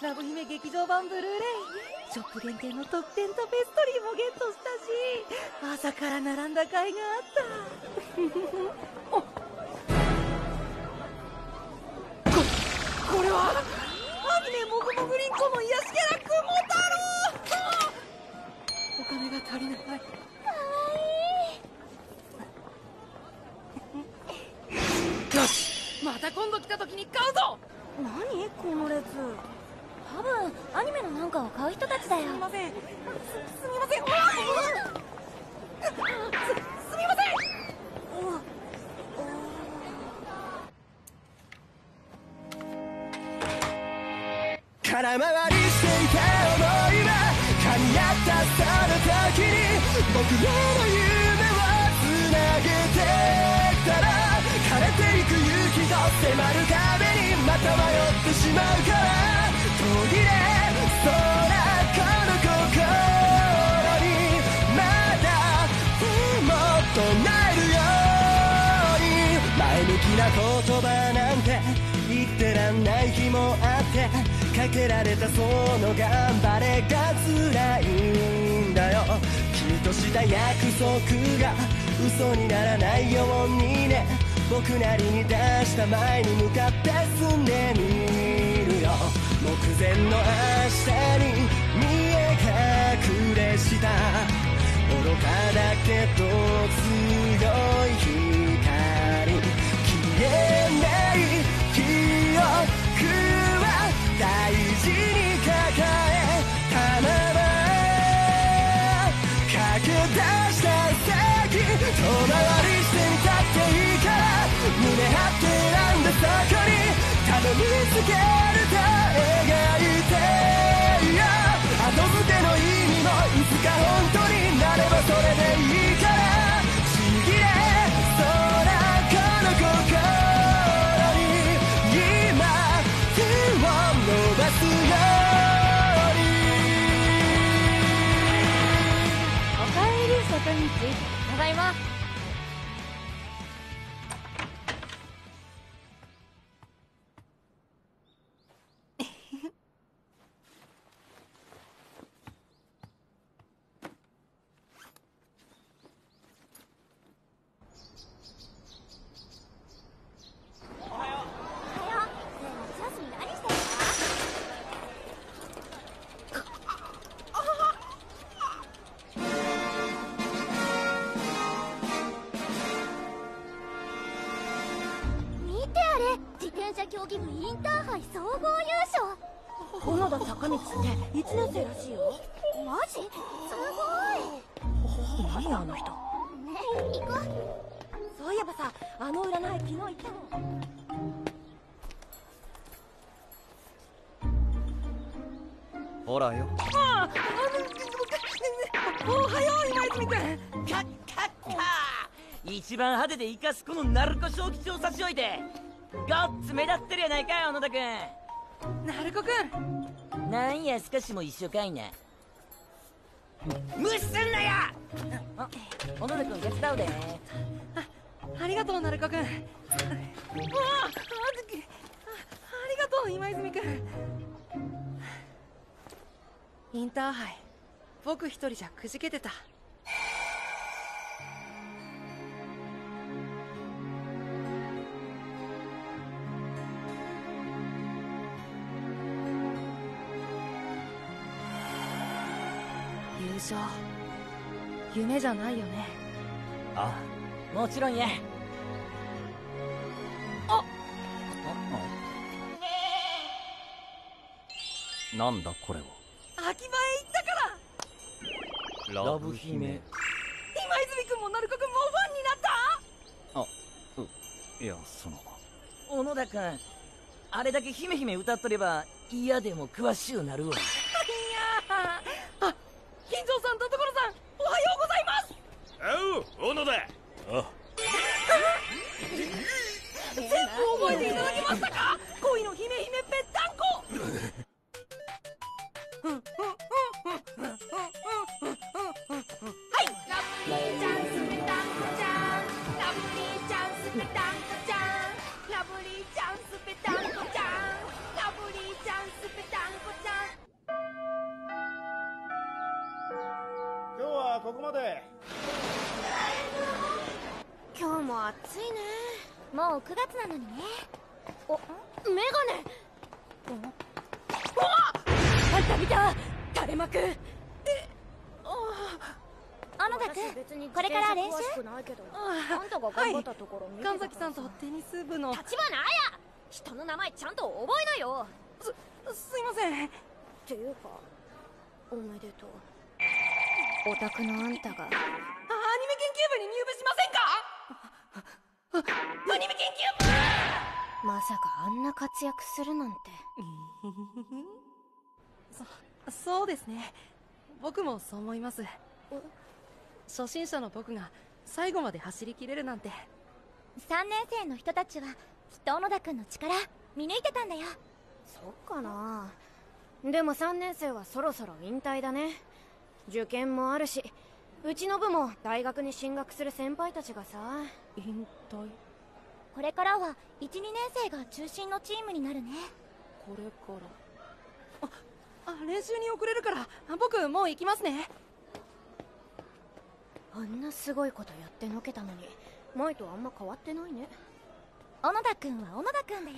ラブ姫劇場版ブルーレイ。ショップ限定の特典とペストリーもゲットしたし朝から並んだ甲斐があった。ここれは？アニメもぐもぐりんこの癒しキャラクモ太郎お金が足りない。かわいい。よし。また今度来た時に買うこの列。多分アニメのなんかを買う人たちだよ。すみません。すすみません。おすすみません。空回りしていた想いは噛み合ったその時に僕らの夢言葉なんて言ってらんない日もあってかけられたその頑張れが辛いんだよ。君とした約束が嘘にならないようにね。僕なりに出した前に向かって進んでみるよ。目前の明日に見え隠れした。愚かだけど強い大事に抱えたまま駆け出した先遠回りしてみたっていいから胸張って選んだそこにたどり着けると描いてよ後付けの意味もいつか本当になればそれでいい。います。の鳴子小吉を差し置いてガッツ目立ってるやないかい小野田君鳴子くん。なんや少しも一緒かいな無視すんなや！あ小野田君手伝うで。ありがとう鳴子くん。うわああありがとう今泉くん。インターハイ僕一人じゃくじけてた優勝。夢じゃないよね。あもちろんや。あ。なんだこれは。秋葉へ行ったから。ララブ姫。今泉くんも鳴子くんもファンになった？あういやその。小野田君あれだけ姫姫歌っとれば嫌でも詳しゅうなるわいやーあ金城さんと所さんおはようございますおう小野田あ。全部覚えていただけまテニス部の。立花彩。人の名前ちゃんと覚えなよ。すすいません。っていうかおめでとう。オタクのあんたが。あアニメ研究部に入部しませんか？あアニメ研究部！まさかあんな活躍するなんて。そうですね。僕もそう思います。初心者の僕が最後まで走り切れるなんて3年生の人たちはきっと小野田くんの力見抜いてたんだよ。そっかな。でも3年生はそろそろ引退だね。受験もあるしうちの部も大学に進学する先輩たちがさ。引退？これからは12年生が中心のチームになるね。これから？ああ練習に遅れるから僕もう行きますね。あんなすごいことやってのけたのに前とあんま変わってないね。小野田くんは小野田くんだよ。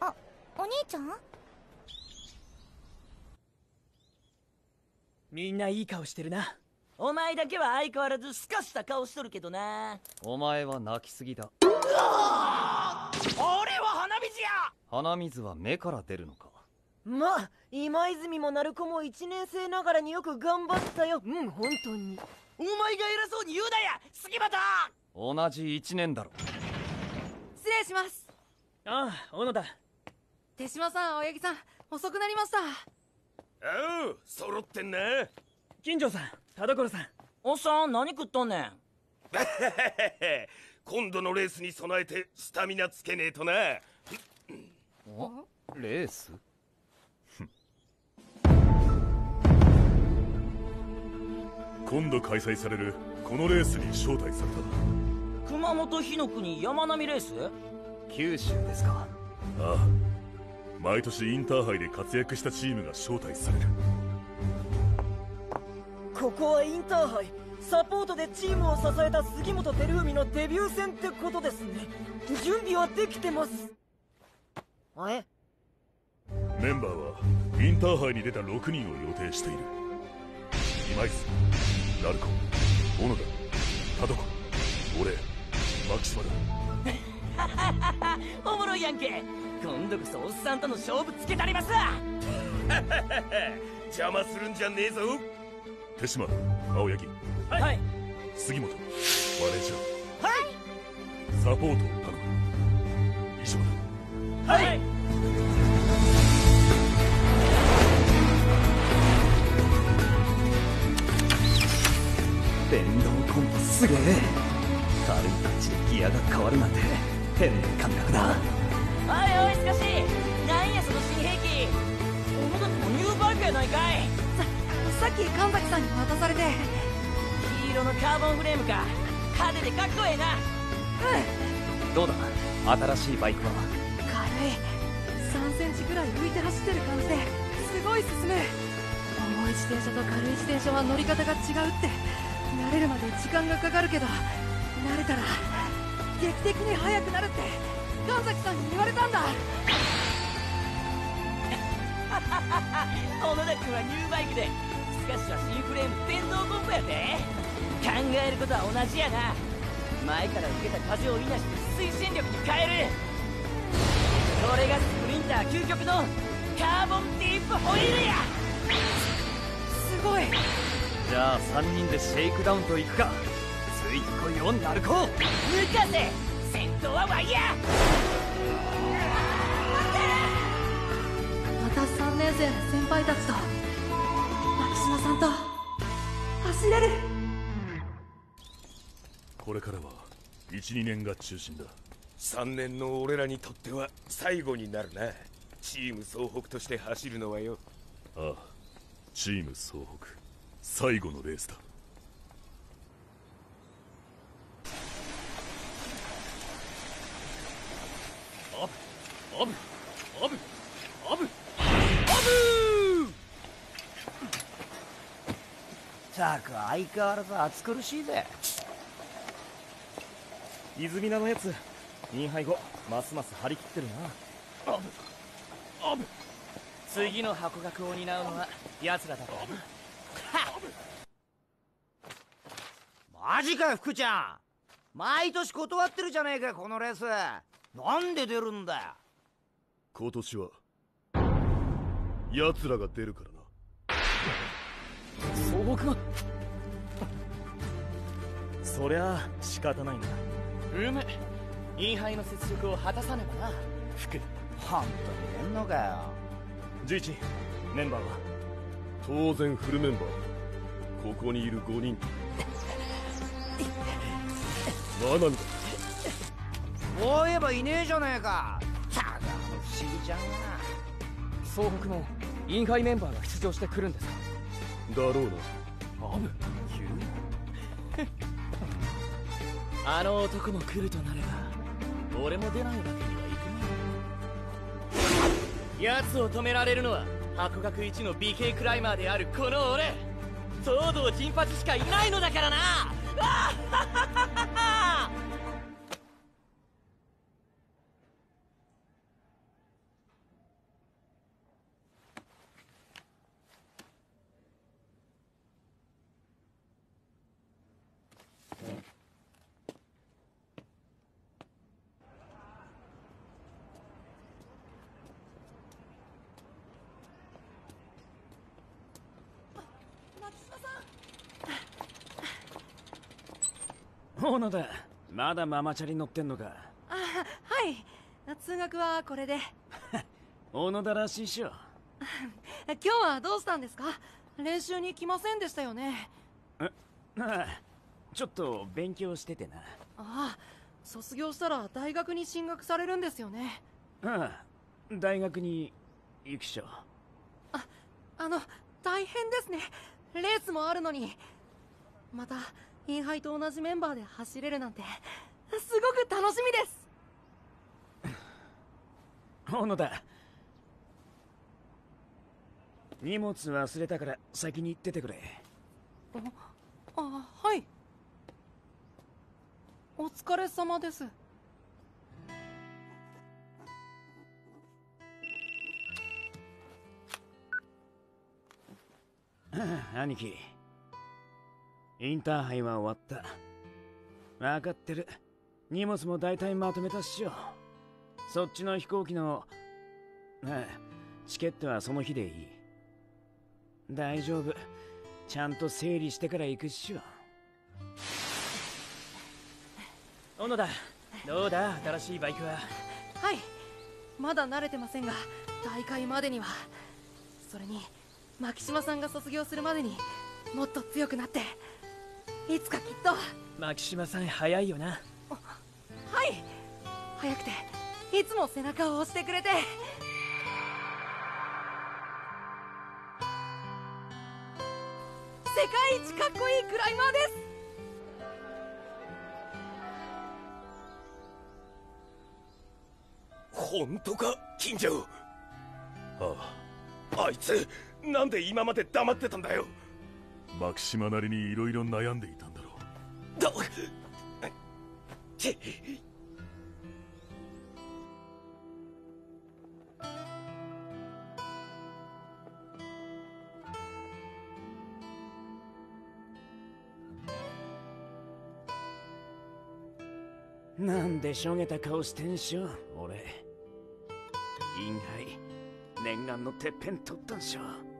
ああお兄ちゃん？みんないい顔してるな。お前だけは相変わらずスカした顔しとるけどな。お前は泣きすぎだ。俺は花火じや！鼻水は目から出るのかまあ今泉も鳴子も1年生ながらによく頑張ったよ。うん本当に。お前が偉そうに言うなや杉本！同じ1年だろ。失礼します。ああ小野田。手島さん青柳さん遅くなりました。おう揃ってんな。金城さん田所さん。おっさん何食っとんねん。今度のレースに備えてスタミナつけねえとな。おレース？今度開催されるこのレースに招待され熊本火の国山並レース？九州ですか。たああ。毎年インターハイで活躍したチームが招待される。ここはインターハイサポートでチームを支えた杉本照海のデビュー戦ってことですね。準備はできてます。え？メンバーはインターハイに出た6人を予定している今泉鳴子小野田田所俺牧島だ。おもろいやんけ。今度こそおっさんとの勝負つけたりますわ。邪魔するんじゃねえぞ。手島青柳。はい。杉本マネージャー。はい。サポートを頼む。以上だはい電動コンボすげえ軽いタッチでギアが変わるなんて変な感覚だ。おいしかしなんやその新兵器。小野田君もニューバイクやないかい。さっき神崎さんに渡されて。黄色のカーボンフレームか。派手でかっこええな。どうだ？新しいバイクは？軽い。3センチぐらい浮いて走ってる感じで。すごい進む重い自転車と軽い自転車は乗り方が違うって慣れるまで時間がかかるけど慣れたら劇的に速くなるって神崎さんに言われたんだ。小野田君はニューバイクでスカッシュは新フレーム電動コンポやで考えることは同じやな前から受けた風をいなして推進力に変える。これがスプリンター究極のカーボンディープホイールや。すごいじゃあ3人でシェイクダウンと行くか。ついてこいよナルコ抜かせ先頭はワイヤまた3年生の先輩たちと。牧島さんと。走れる。これからは12年が中心だ。3年の俺らにとっては最後になるな。チーム総北として走るのはよ。ああチーム総北最後のレースだ。アブアブアブアブたく相変わらず暑苦しいぜ。泉名のやつインハイ後ますます張り切ってるな。アブアブ次の箱学を担うのは奴らだからなマジかよ福ちゃん。毎年断ってるじゃねえかこのレース。なんで出るんだよ。今年は奴らが出るからな。総北が。そりゃ仕方ないな。うむインハイの雪辱を果たさねばな。服本当に出んのかよ。11メンバーは？当然フルメンバー。ここにいる5人そういえばいねえじゃねえか。ただの不思議じゃんな。総北もインハイメンバーが出場してくるんですか？だろうな。アブ急あの男も来るとなれば俺も出ないわけにはいくまい奴を止められるのは箱学一の美形クライマーであるこの俺。東堂金髪しかいないのだからな。あっはっはっはっは小野田まだママチャリ乗ってんのか。あはい。通学はこれで。小野田らしいっしょ。今日はどうしたんですか？練習に来ませんでしたよね。ああちょっと勉強しててな。ああ卒業したら大学に進学されるんですよね。ああ大学に行くっしょ。あの大変ですね。レースもあるのに。またインハイと同じメンバーで走れるなんてすごく楽しみです。小野田荷物忘れたから先に行っててくれ。あはい。お疲れ様です。兄貴インターハイは終わった。分かってる。荷物も大体まとめたっしょ。そっちの飛行機のああチケットはその日でいい。大丈夫。ちゃんと整理してから行くっしょ。小野田どうだ？新しいバイクは？はい。まだ慣れてませんが大会までには。それに牧島さんが卒業するまでにもっと強くなって。いつかきっと。牧島さん早いよな。はい。早くていつも背中を押してくれて。世界一かっこいいクライマーです。本当か金城？あああいつなんで今まで黙ってたんだよ？マキシマなりに色々悩んでいたんだろう。だちなんでしょげた顔してんしょ俺。インハイ念願のてっぺん取ったんしょ。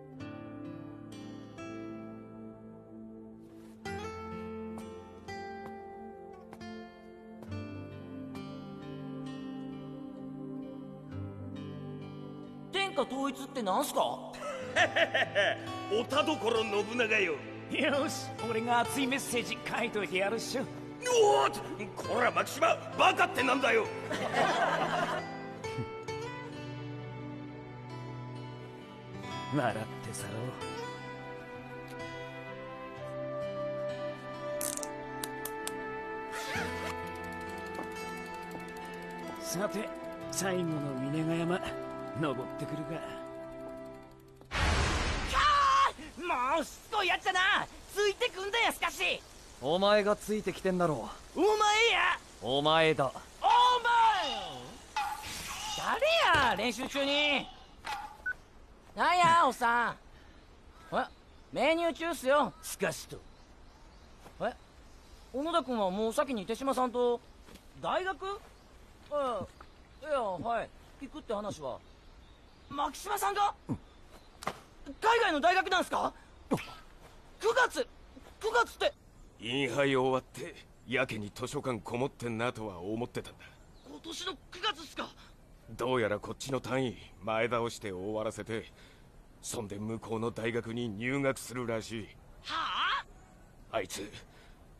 天下統一ってなんすか？お田所信長よ。よし俺が熱いメッセージ書いといてやるっしょ。おおこらマキシマバカってなんだよ。笑ってさ。ろうさて最後の峰ヶ山登ってくるかしつこいやっちゃな。ついてくんだよしかし。お前がついてきてんだろお前や。お前だ。お前。誰や練習中に。なんやおっさん。えメニュー中っすよ。すかしと。え小野田君はもう先に手島さんと大学？えいやはい。聞くって話は。牧島さんが？海外の大学なんすか？9月9月って。インハイ終わってやけに図書館こもってんなとは思ってたんだ。今年の9月っすか。どうやらこっちの単位前倒して終わらせてそんで向こうの大学に入学するらしい。はあ？あいつ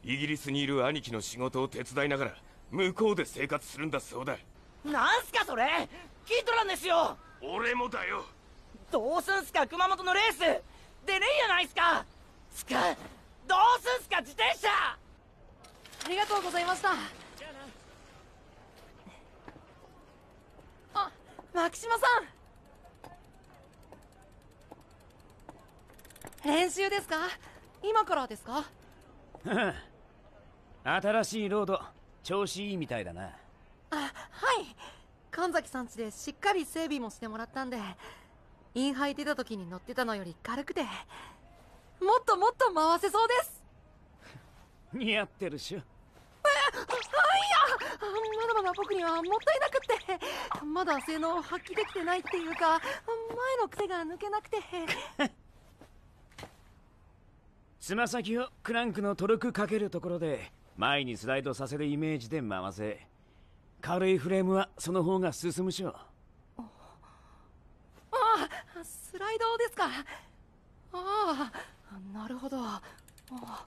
イギリスにいる兄貴の仕事を手伝いながら向こうで生活するんだそうだ。なんすかそれ！聞いとらんですよ！俺もだよ。どうすんすか熊本のレース出れんやないっすか。つか？どうすんすか？自転車。ありがとうございました。あ牧島さん。練習ですか？今からですか？新しいロード調子いいみたいだな。あはい。神崎さん家でしっかり整備もしてもらったんでインハイ出た時に乗ってたのより軽くてもっともっと回せそうです。似合ってるっし。ょあいやまだまだ僕にはもったいなくってまだ性能を発揮できてないっていうか前の癖が抜けなくて。つま先をクランクのトルクかけるところで前にスライドさせるイメージで回せ。軽いフレームはその方が進むしょああスライドですか？ああなるほど。ああ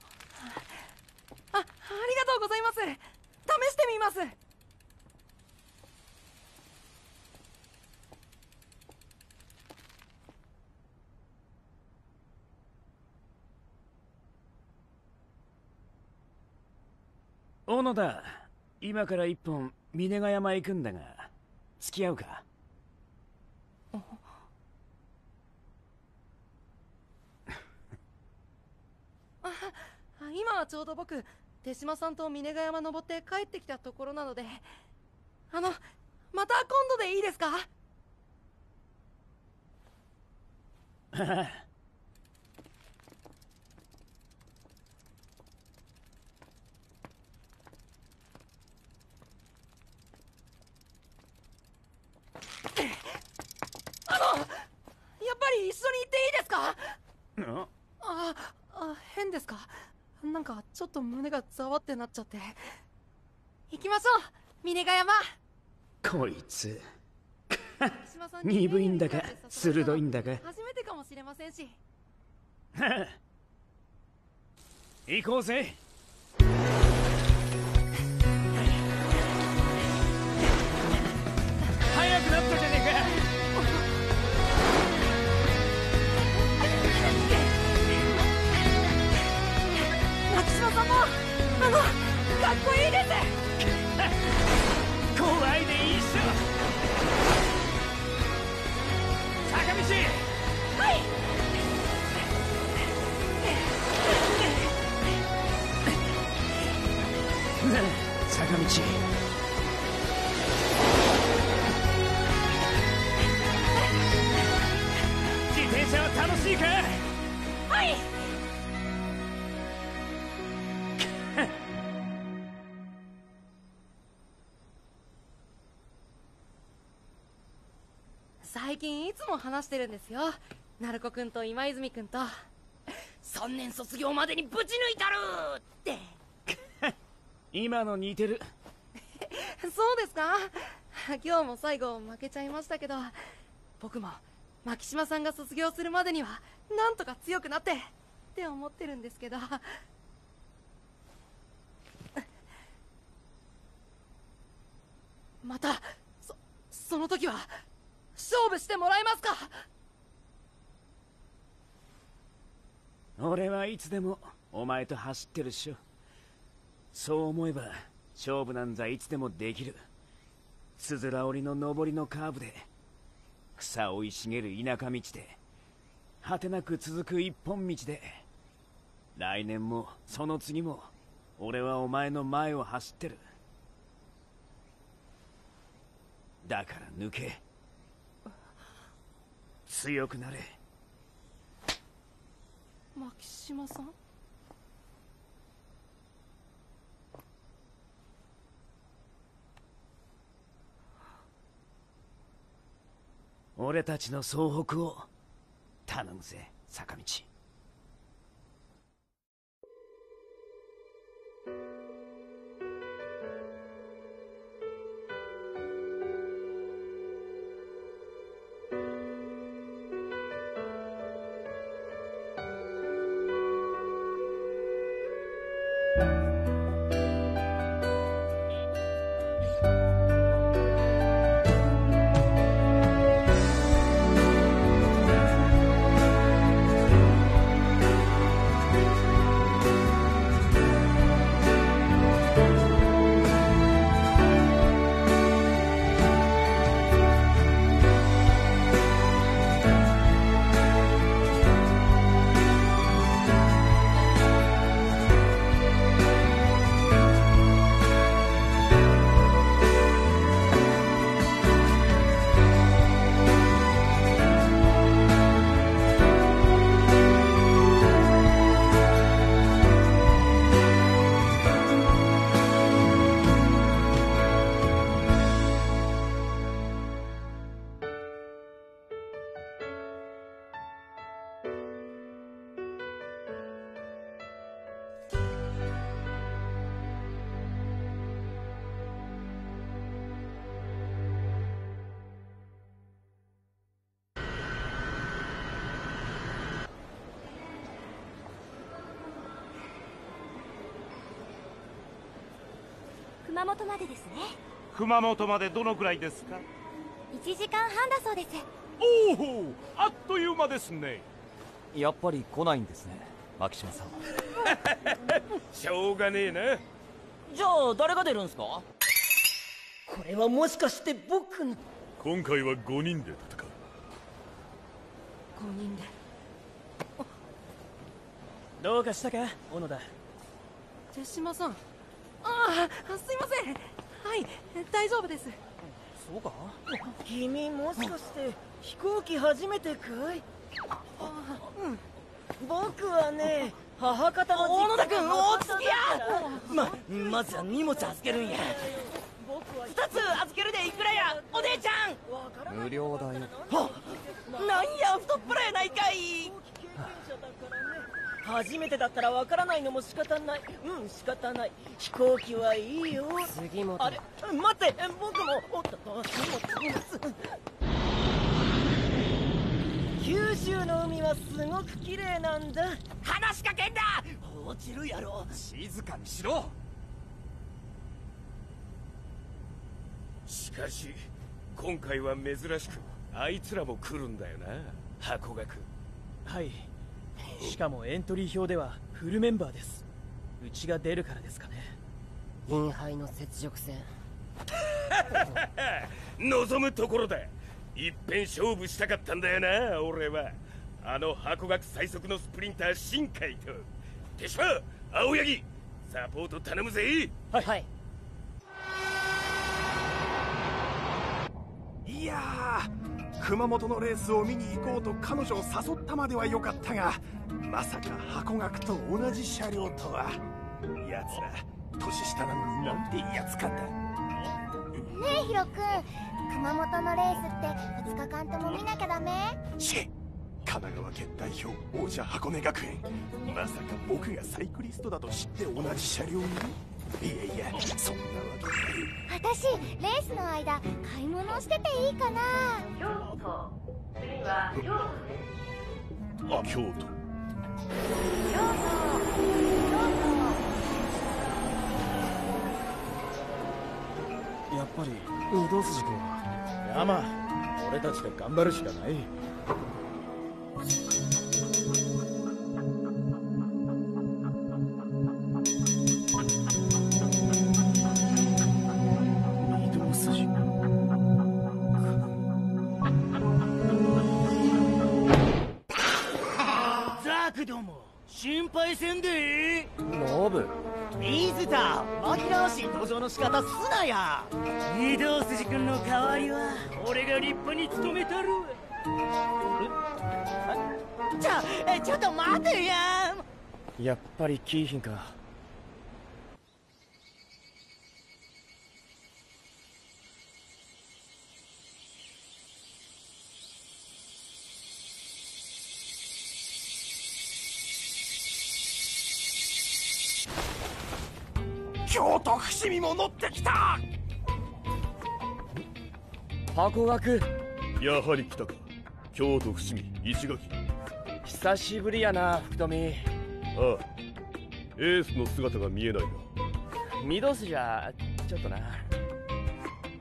ありがとうございます。試してみます。小野田今から一本峰ヶ山行くんだが付き合うか？あ今はちょうど僕手島さんと峰ヶ山登って帰ってきたところなのであのまた今度でいいですか？あのやっぱり一緒に行っていいですか？あ？あ変ですか？なんかちょっと胸がざわってなっちゃって。行きましょう峰ヶ山。こいつ。鈍いんだか鋭いんだか。初めてかもしれませんし。行こうぜあ怖いでいいっしょ坂道。はい。坂道。自転車は楽しいか？はい最近いつも話してるんですよ。鳴子くんと今泉くんと。3年卒業までにぶち抜いたるって。今の似てる。そうですか？今日も最後負けちゃいましたけど。僕も牧島さんが卒業するまでにはなんとか強くなって。って思ってるんですけど。またそその時は勝負してもらえますか？俺はいつでもお前と走ってるっしょ。そう思えば勝負なんざいつでもできる。つづら折りの上りのカーブで草生い茂る田舎道で果てなく続く一本道で来年もその次も俺はお前の前を走ってる。だから抜け。強くなれ。牧島さん？俺たちの総北を頼むぜ坂道本までですね。熊本までどのくらいですか？1時間半だそうです。おおあっという間ですね。やっぱり来ないんですね牧島さん。しょうがねえな。じゃあ誰が出るんすか？これはもしかして僕の？今回は5人で戦う。5人で？どうかしたか？小野田。手島さんああすいません。はい大丈夫です。そうか？君もしかして飛行機初めてかい？うん。僕はね母方の小野田君落ち着きやまままずは荷物預けるんや。僕は二つ預けるでいくらやお姉ちゃん。無料だよ。なんや太っ腹やないかい初めてだったらわからないのも仕方ない。うん仕方ない。飛行機はいいよ。杉本あれ？待って。僕も。おっとっと荷物九州の海はすごく綺麗なんだ。話しかけんだ！落ちるやろ。静かにしろ。しかし今回は珍しくあいつらも来るんだよな。箱学はいしかもエントリー表ではフルメンバーです。うちが出るからですかね。インハイの雪辱戦。望むところだ。いっぺん勝負したかったんだよな俺は。あの箱学最速のスプリンター新海と。手島青柳サポート頼むぜ。はい、はい、いや熊本のレースを見に行こうと彼女を誘ったまでは良かったがまさか箱学と同じ車両とは。奴ら年下なのになんてやつかんだ。ねえヒロ君。熊本のレースって2日間とも見なきゃダメ？し神奈川県代表王者箱根学園。まさか僕がサイクリストだと知って同じ車両に？いやいやそんなわけない。私レースの間買い物してていいかな？京都。次は京都あ京都京都やっぱり。御堂筋君は？山俺たちで頑張るしかない水田紛らわしい登場の仕方すなや。御堂筋君の代わりは俺が立派に務めたる。ちょえちょっと待てややっぱりキーヒンか京都伏見も乗ってきた。箱学やはり来たか。京都伏見石垣。久しぶりやな福富。ああ。エースの姿が見えないが御堂筋はちょっとな。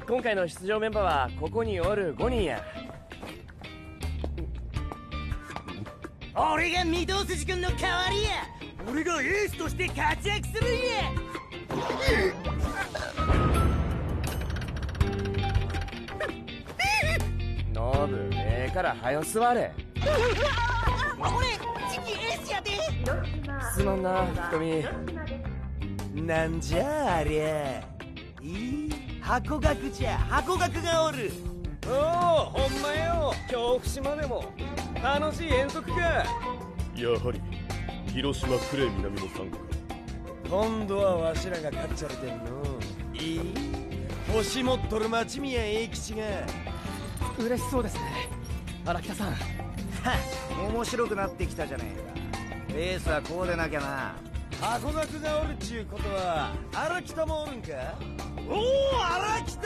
今回の出場メンバーはここにおる5人や。俺が御堂筋君の代わりや俺がエースとして活躍するんや。ノブええから早座れ。俺次期エースやで。すまんな福富なんじゃありゃ。いい箱学じゃ箱学がおる。おおほんまよ。今日伏までも。楽しい遠足か。やはり広島呉南の3区か今度はわしらが勝っちゃれてんの。いい。星持っとる町宮英吉が嬉しそうですね荒北さんは面白くなってきたじゃねえか。レースはこうでなきゃな箱学がおるっちゅうことは荒北もおるんか。おお荒北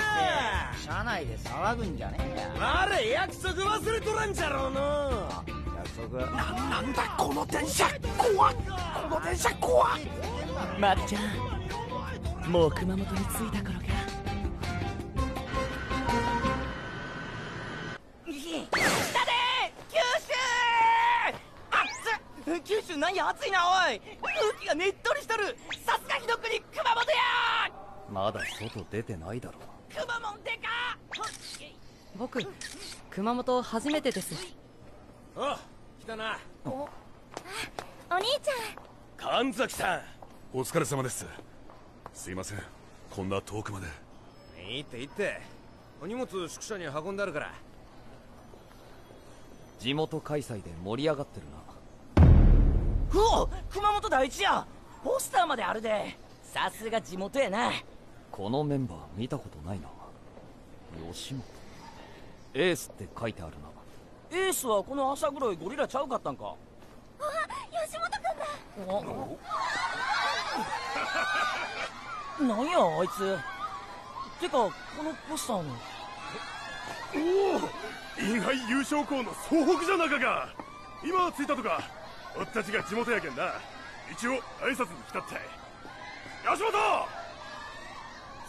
車内で騒ぐんじゃねえやあれ約束忘れとらんじゃろうの約束ななんだこの電車。怖っ。この電車怖っ。まっちゃんもう熊本に着いた頃か。来たで九州熱っ九州何や暑いなおい。空気がねっとりしとる。さすがひどくに熊本やまだ外出てないだろ熊本でか。僕熊本初めてです。あ来たなお兄ちゃん。神崎さん。お疲れ様です。すいません。こんな遠くまで。いいっていいって。お荷物宿舎に運んであるから。地元開催で盛り上がってるうお熊本第一や。ポスターまであるで。さすが地元やな。このメンバー見たことないな。吉本。エースって書いてあるな。エースはこの朝黒いゴリラちゃうかったんか本君だ。なんやあいつ。てかこのポスターの。おおインハイ優勝校の総北じゃなかか今着いたとか。俺たちが地元やけんな。一応挨拶に来たって。吉本！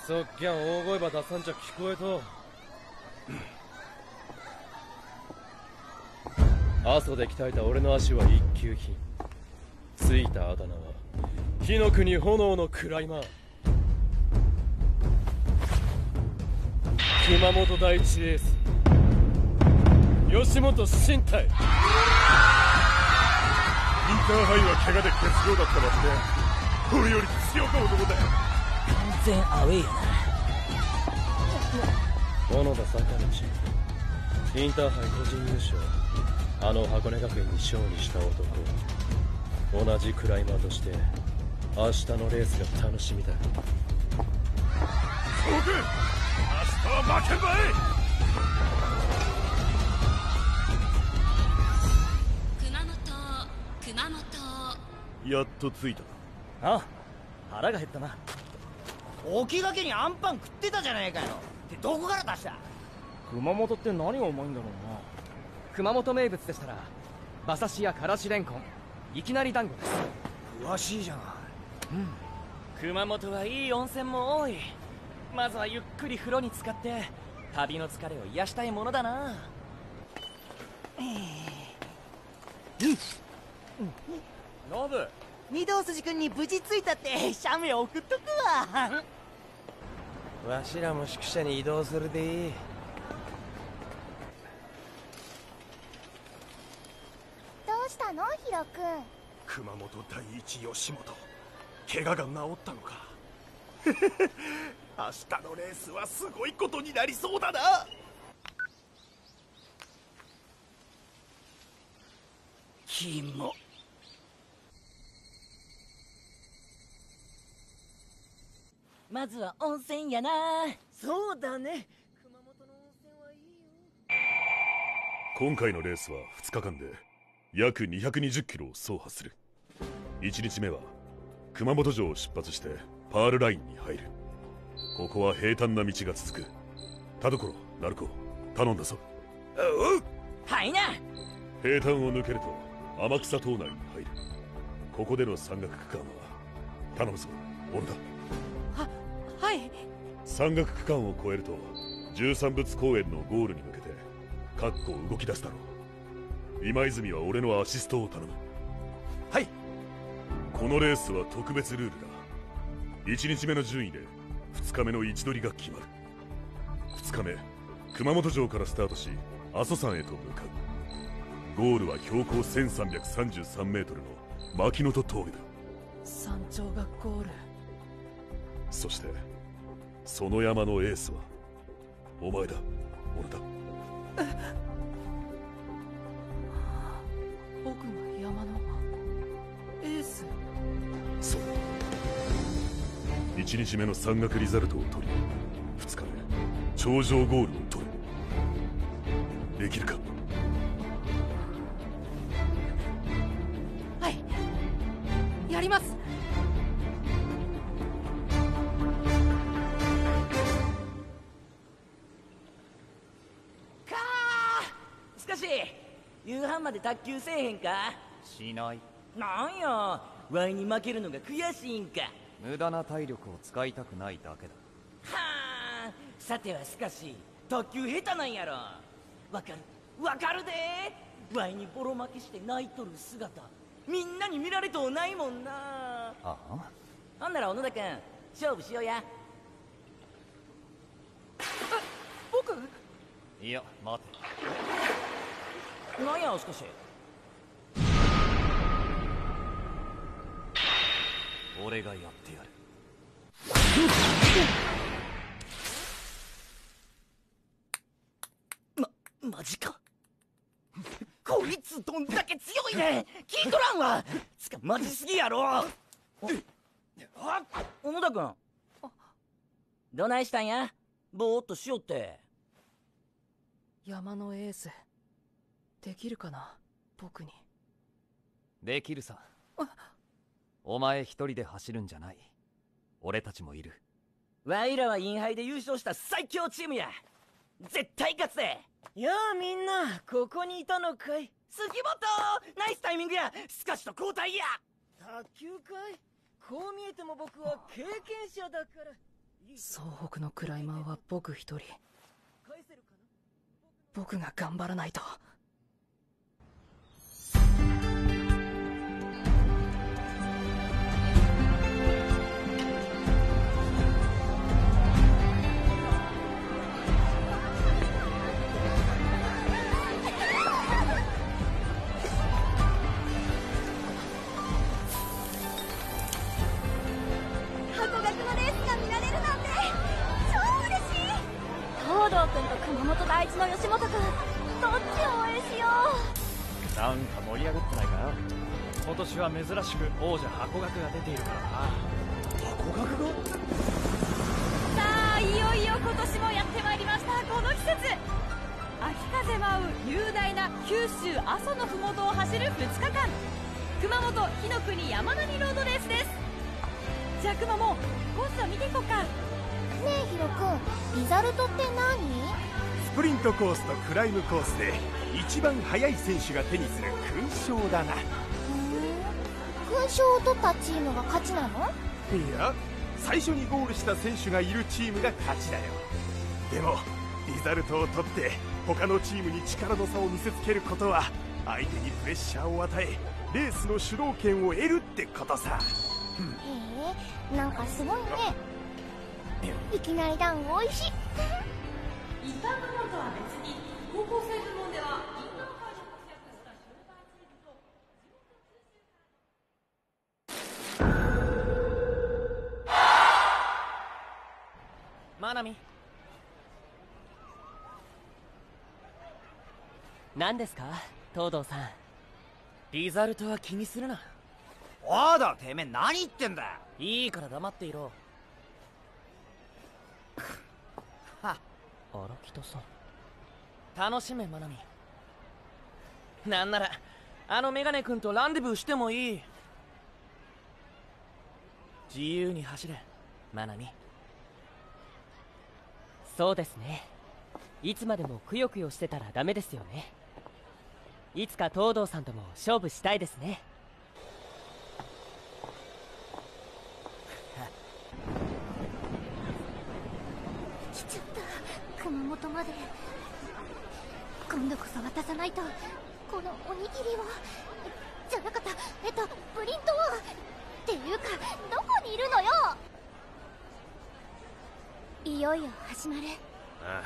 そっきゃ大声ば出さんちゃ聞こえと阿蘇で鍛えた俺の足は一級品。ついたあだ名は火の国炎のクライマー。熊本第一エース。吉本新体インターハイは怪我で欠場だったばして。俺より強か男だよ。完全アウェイやな。小野田坂道。インターハイ個人優勝。あの箱根学園に勝利した男同じクライマーとして明日のレースが楽しみだ。僕明日は負けんばい熊本熊本。やっと着いた。あ腹が減ったな。起きがけにアンパン食ってたじゃねえかよ。ってどこから出した？熊本って何がうまいんだろうな熊本名物でしたら馬刺しやからしれんこんいきなり団子です。詳しいじゃない。うん。熊本はいい温泉も多い。まずはゆっくり風呂に浸かって旅の疲れを癒したいものだな。ノブ。御堂筋君に無事着いたって写メ送っとくわ。わしらも宿舎に移動するでいいどう熊本第一吉本。怪我が治ったのか。明日のレースはすごいことになりそうだな。キモ。まずは温泉やな。そうだね。今回のレースは2日間で約220キロを走破する。1日目は熊本城を出発してパールラインに入る。ここは平坦な道が続く。田所鳴子頼んだぞ。おうはいな。平坦を抜けると天草島内に入る。ここでの山岳区間は頼むぞ俺だははい。山岳区間を越えると十三仏公園のゴールに向けてかっこ動き出すだろう今泉は俺のアシストを頼む。はい。このレースは特別ルールだ。1日目の順位で2日目の位置取りが決まる。2日目熊本城からスタートし阿蘇山へと向かう。ゴールは標高1333メートルの牧野と峠だ。山頂がゴール。そしてその山のエースはお前だ。俺だ僕が山のエースそう。1日目の山岳リザルトを取り2日目頂上ゴールを取る。できるかはい。やります。夕飯まで卓球せえへんか？しない。なんや？ワイに負けるのが悔しいんか？無駄な体力を使いたくないだけだ。はあ。さてはしかし卓球下手なんやろ。わかる？わかるで。ワイにボロ負けして泣いとる姿みんなに見られとうないもんな。ああ。ほんなら小野田君勝負しようや。僕？いや待てなんやしかし。俺がやってやる。まマジか。こいつどんだけ強いね聞いとらんわ。つかマジすぎやろ。あ小野田君。どないしたんや？ぼーっとしよって。山のエースできるかな？僕に。できるさ。お前一人で走るんじゃない。俺たちもいる。ワイらはインハイで優勝した最強チームや。絶対勝つぜ。やあみんなここにいたのかい？杉本!ナイスタイミングや。スカシと交代や。卓球かい？こう見えても僕は経験者だから。総北のクライマーは僕一人。僕が頑張らないとの吉本君どっちを応援しようなんか盛り上がってないか今年は珍しく王者箱学が出ているからな箱学がさあいよいよ今年もやってまいりましたこの季節秋風舞う雄大な九州阿蘇の麓を走る2日間熊本火の国山並ロードレースですじゃあ熊もコースを見ていこうかねえヒロ君リザルトって何プリントコースとクライムコースで一番速い選手が手にする勲章だな。勲章を取ったチームが勝ちなの？いや最初にゴールした選手がいるチームが勝ちだよ。でもリザルトを取って他のチームに力の差を見せつけることは相手にプレッシャーを与えレースの主導権を得るってことさ。へえなんかすごいね。いきなり団子おいしい一般部門とは別に高校生部門ではインターハイで活躍したシルバーチームとマナミ。何ですか東堂さん。リザルトは気にするな。あだてめえ何言ってんだいいから黙っていろ荒北さん。楽しめマナミ。なんならあのメガネ君とランデブーしてもいい。自由に走れマナミ。そうですね。いつまでもくよくよしてたらダメですよね。いつか東堂さんとも勝負したいですね来ちゃった熊本まで。今度こそ渡さないとこのおにぎりを。じゃなかったえっとプリントを。っていうかどこにいるのよ。いよいよ始まる。あ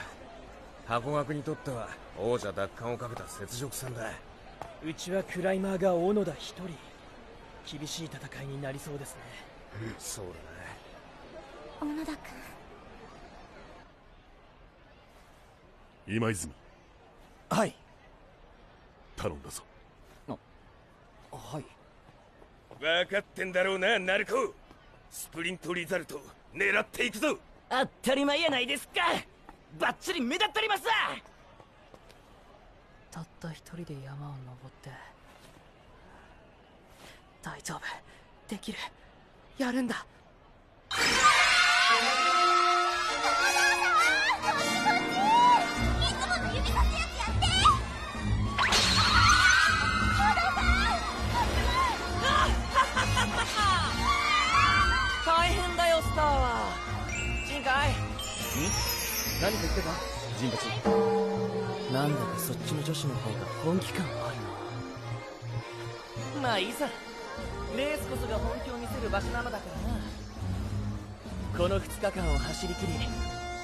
あ箱学にとっては王者奪還をかけた雪辱戦だ。うちはクライマーが小野田一人。厳しい戦いになりそうですね。うんそう小野田君今泉。はい。頼んだぞ。はい。分かってんだろうなナルコ。スプリントリザルト狙っていくぞ。当たり前やないですか。バッチリ目立っておりますたった一人で山を登って。大丈夫。できる。やるんだ何か言ってた？ジンバチなんだかそっちの女子の方が本気感あるな。まあいいさ。レースこそが本気を見せる場所なのだからな。この2日間を走り切り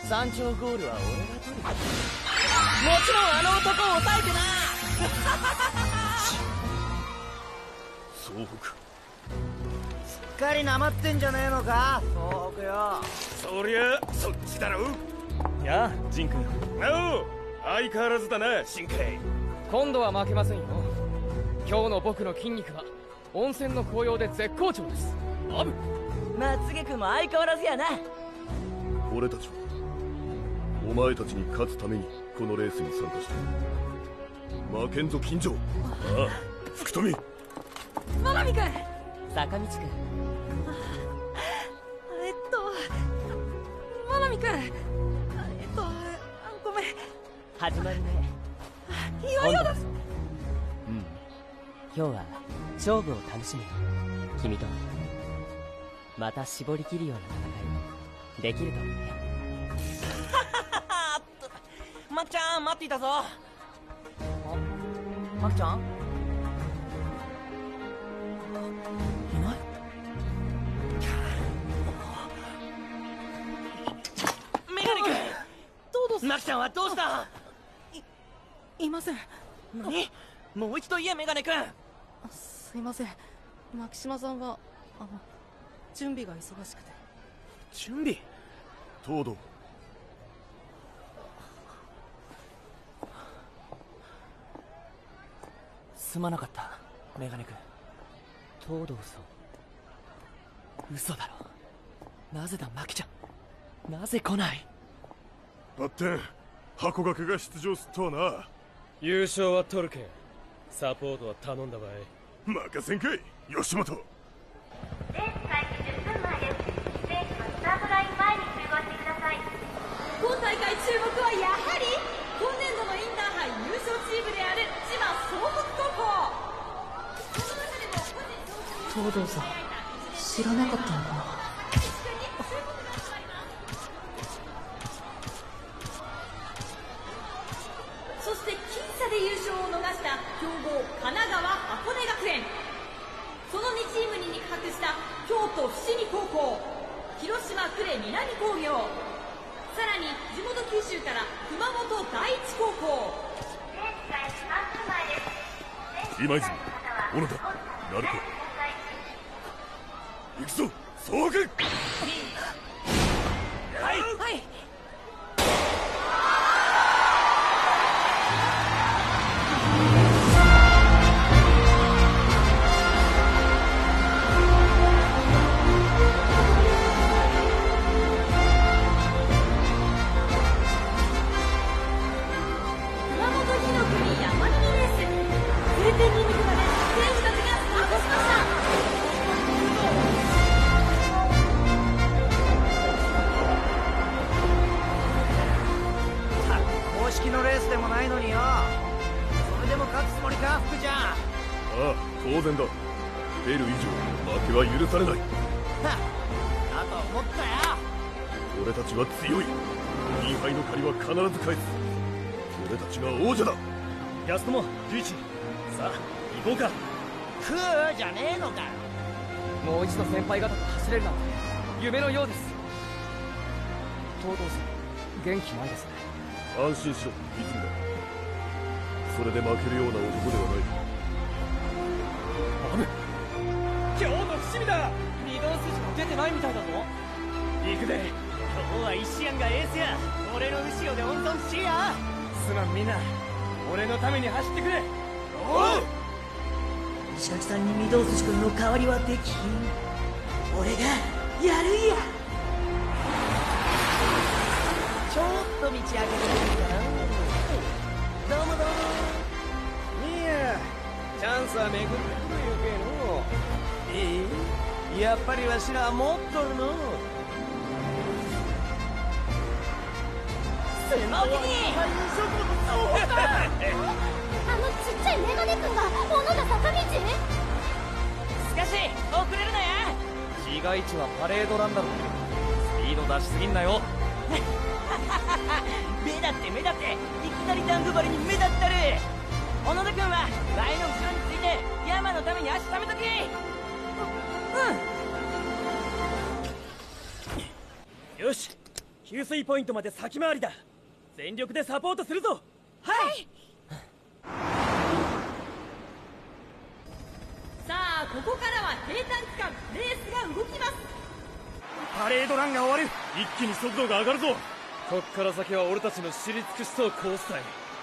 山頂ゴールは俺が取る。もちろんあの男を抑えてな。総北すっかりなまってんじゃねえのか。東北よ。そりゃそっちだろやあジン君。おう相変わらずだな新海今度は負けませんよ。今日の僕の筋肉は温泉の紅葉で絶好調です。アブ。まつげ君も相変わらずやな。俺たちはお前たちに勝つためにこのレースに参加した負けんぞ金城。ああ。福富。真波君。坂道君。えっと真波君始まるね。いよいよだうん。今日は勝負を楽しみに君とまた絞り切るような戦いできると思うねマキちゃん待っていたぞ。あマキちゃん？いない？メガネ君どうマキちゃんはどうした？いません。何？もう一度言えメガネ君。すいません。牧島さんがあの準備が忙しくて。準備？東堂。すまなかったメガネ君。東堂さん。嘘だろ。なぜだマキちゃん。なぜ来ない？バッテン箱掛けが出場すっとはな。優勝は取るけサポートは頼んだ場合任せんかい吉本。今大会注目はやはり今年度のインターハイ優勝チームである千葉総北高校。東堂さん知らなかったのか強豪神奈川箱根学園。その2チームに肉薄した京都伏見高校広島呉南工業。さらに地元九州から熊本第一高校。今泉小野田鳴子。行くぞ総北はいはいあ当然だ。出る以上負けは許されない。だと思ったよ。俺たちは強い。インハイの借りは必ず返す。俺たちが王者だ。安友十一さあ行こうか。食うじゃねえのか。もう一度先輩方と走れるなんて夢のようです。東堂さん元気ないですね。安心しろ泉だそれで負けるような男ではない今日の伏見だ。御堂筋も出てないみたいだぞ。行くで今日は石庵がエースや。俺の後ろで温存しや。すまんみんな俺のために走ってくれ。おう。石垣さんに御堂筋君の代わりはできひん。俺がやるんや。ちょっと道開けてみるどうもどうも。いやチャンスは巡ってくるよけのええやっぱりわしらは持っとるの。スモークにあのちっちゃいメガネ君が。小野田坂道しかし遅れるなや。市街地はパレードなんだろスピード出しすぎんなよ。目だって目だっていきなりダングバリに目だったる小野田君は前の後ろについて山のために足溜めときうん。よし。給水ポイントまで先回りだ。全力でサポートするぞ。はい。さあここからは平坦区間レースが動きます。パレードランが終わる。一気に速度が上がるぞ。こっから先は俺たちの知り尽くしそうコースタイ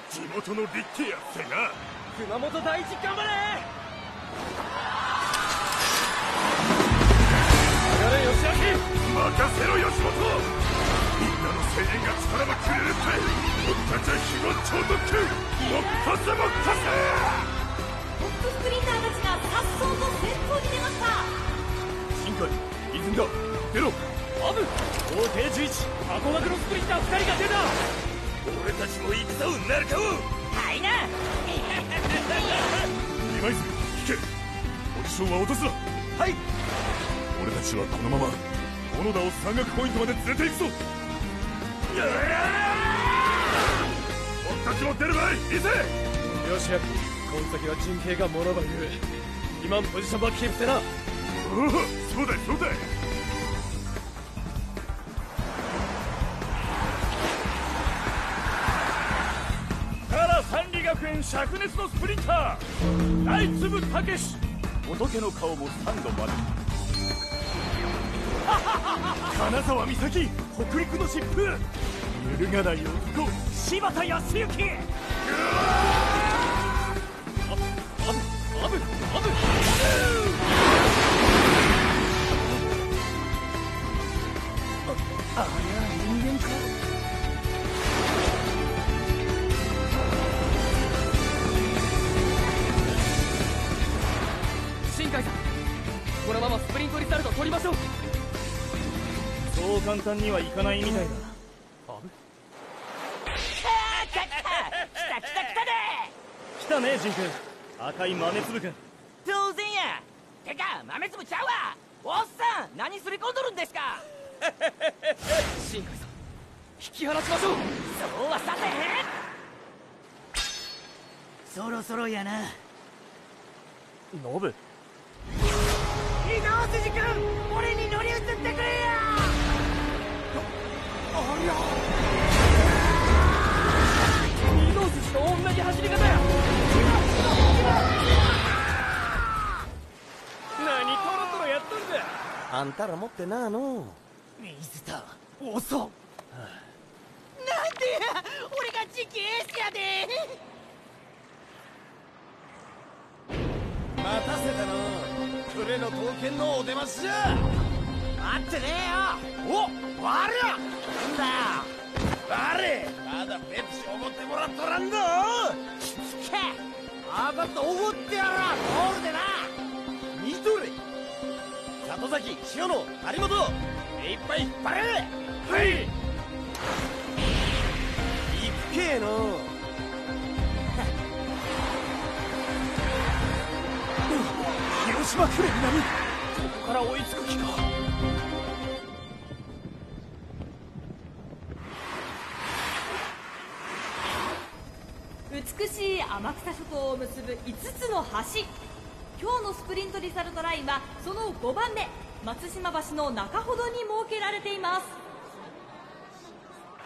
地元の立家やってな。熊本第一頑張れ任せろ吉本みんなの声援が力もくれるって僕たちは日の超特急もっとせもっとトップスプリンターたちが颯爽と先頭に出ました。せ新海泉だ。出ろ。アブ。法廷11箱学のスプリンター2人が出た。俺たちも行くぞなるかをはいな。今泉引け。ポジションは落とすな。はい。俺たちはこのまま小野田を山岳ポイントまで連れて行くぞ。僕たちも出るよしやこの先は陣形が物ば言う今ポジションはキープせな。おおそうだそうだ三里学園灼熱のスプリンター。大粒たけし。仏の顔も3度まで金沢美咲北陸の疾風。揺るがない男柴田康之。単にはいかないみたいだ。あぶ来た来た来た来た来たで来たねジン君赤い豆粒君当然やてか豆粒ちゃうわおっさん何すり込んどるんですか新海さん引き離しましょうそうはさせへんそろそろやなノブ伊藤筋君俺に乗り移ってくれやと同じ走り方や何トロトロやっとんだあんたら持ってなあの。水田遅っなんでや。俺が次期エースやで。待たせたの。プレの刀剣のお出ましじゃ待ってねえよ。おなんだよ。まだペプシおごってもらっとらんぞ。つけ分かったおごってやらゴールでな。見とれ。里崎塩野張本。目いっぱい引っ張れはい。行くけえの。広島クレ南。ここから追いつく気か美しい天草諸島を結ぶ5つの橋。今日のスプリントリザルトラインはその5番目松島橋の中ほどに設けられています。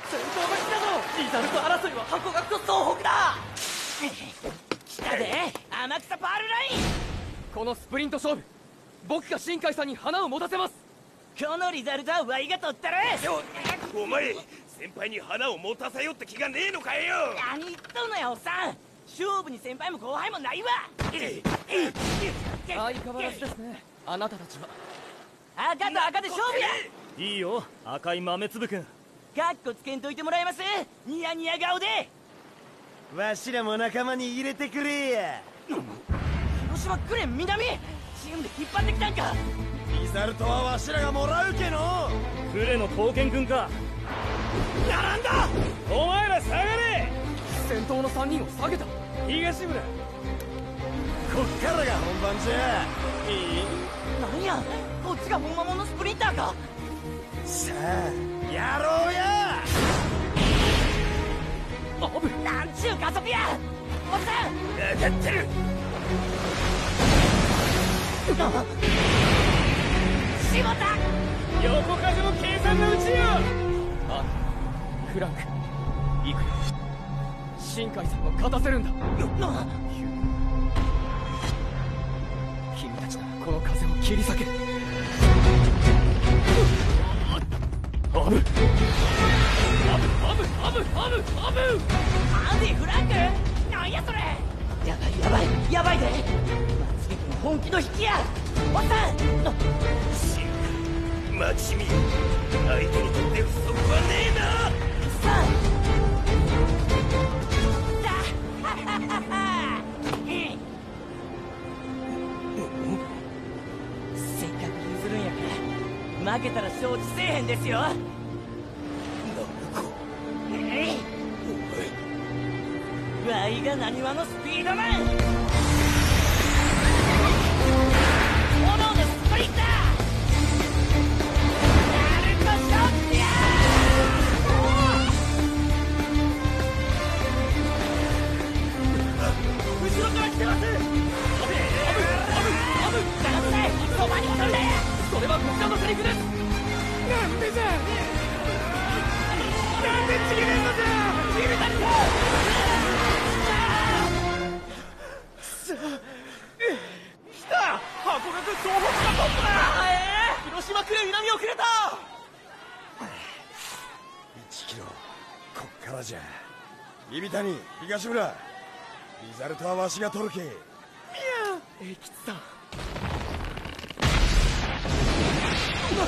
先頭が来たぞ。リザルト争いは箱学と東北だ。来たで天草パールライン。このスプリント勝負僕が新海さんに花を持たせます。このリザルトはワイが取ったらよお前先輩に花を持たせようって気がねえのかよ。何言っとんのやおっさん。勝負に先輩も後輩もないわ。相変わらずですねあなたたちは。赤と赤で勝負や。いいよ赤い豆粒君。カッコつけんといてもらえます？ニヤニヤ顔で。わしらも仲間に入れてくれや。広島クレン南。チームで引っ張ってきたんか。リザルトはわしらがもらうけの。クレの刀剣君か並んだ！お前ら下がれ！先頭の3人を下げた。東村。こっからが本番じゃ。いい？なんや？こっちが本物のスプリンターか？さあやろうや！アブなんちゅう加速や！おっさん！分かってる。しもた横風も計算のうちよ！あフランク。行くよ新海さんを勝たせるんだ。君たちならこの風を切り裂ける。アブ。アブアブアブアブアブ。アンディフランク？なんやそれ。やばいやばいやばいで。松木君本気の引きや。おっさん。マキシミ相手にとって不足はねえなさあせっかく譲るんやから負けたら承知せえへんですよ。えいわいが何話のスピードマン。炎のスプリンター。こちらのセリフですなんでじゃなんでちぎれんのじゃビルダル来た箱学東北がトップだえ広島クレ南遅れた1キロこっからじゃビビ谷東村リザルトはわしが取るけいや英吉さん風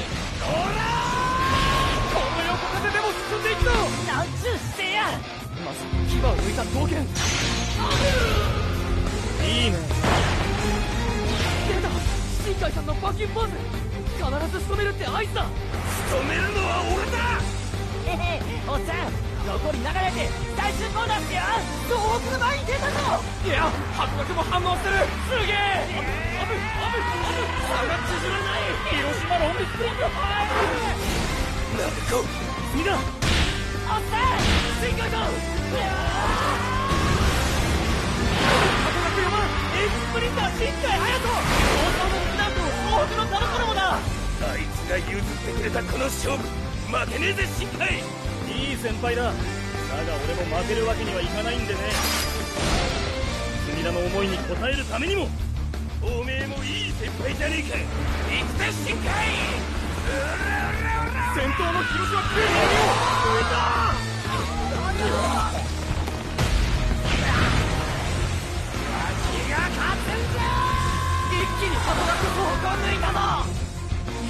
でも進んでいくぞ。なんちゅう姿勢や。まさに牙を抜いた刀剣いいね。出た新海さんのバキュンポーズ必ず仕留めるって合図だ仕留めるのは俺だへへおっさん残り流れて最終コーナーっすよ東北前に出たぞいや白学も反応してる。すげえアブアブアブ差が縮まない広島ロングスプリントナルコみんなおっさん新海さん白学4番エーススプリンター新海隼人王様のなんと東北の田所もだあいつが譲ってくれたこの勝負負けねえぜ新海いい先輩だ。だが俺も負けるわけにはいかないんでね。隅田の思いに応えるためにもおめえもいい先輩じゃねえか。行くぜ新海。先頭の広島クレーニングを終えたが勝つんじゃ一気に箱学方向を抜いたぞ。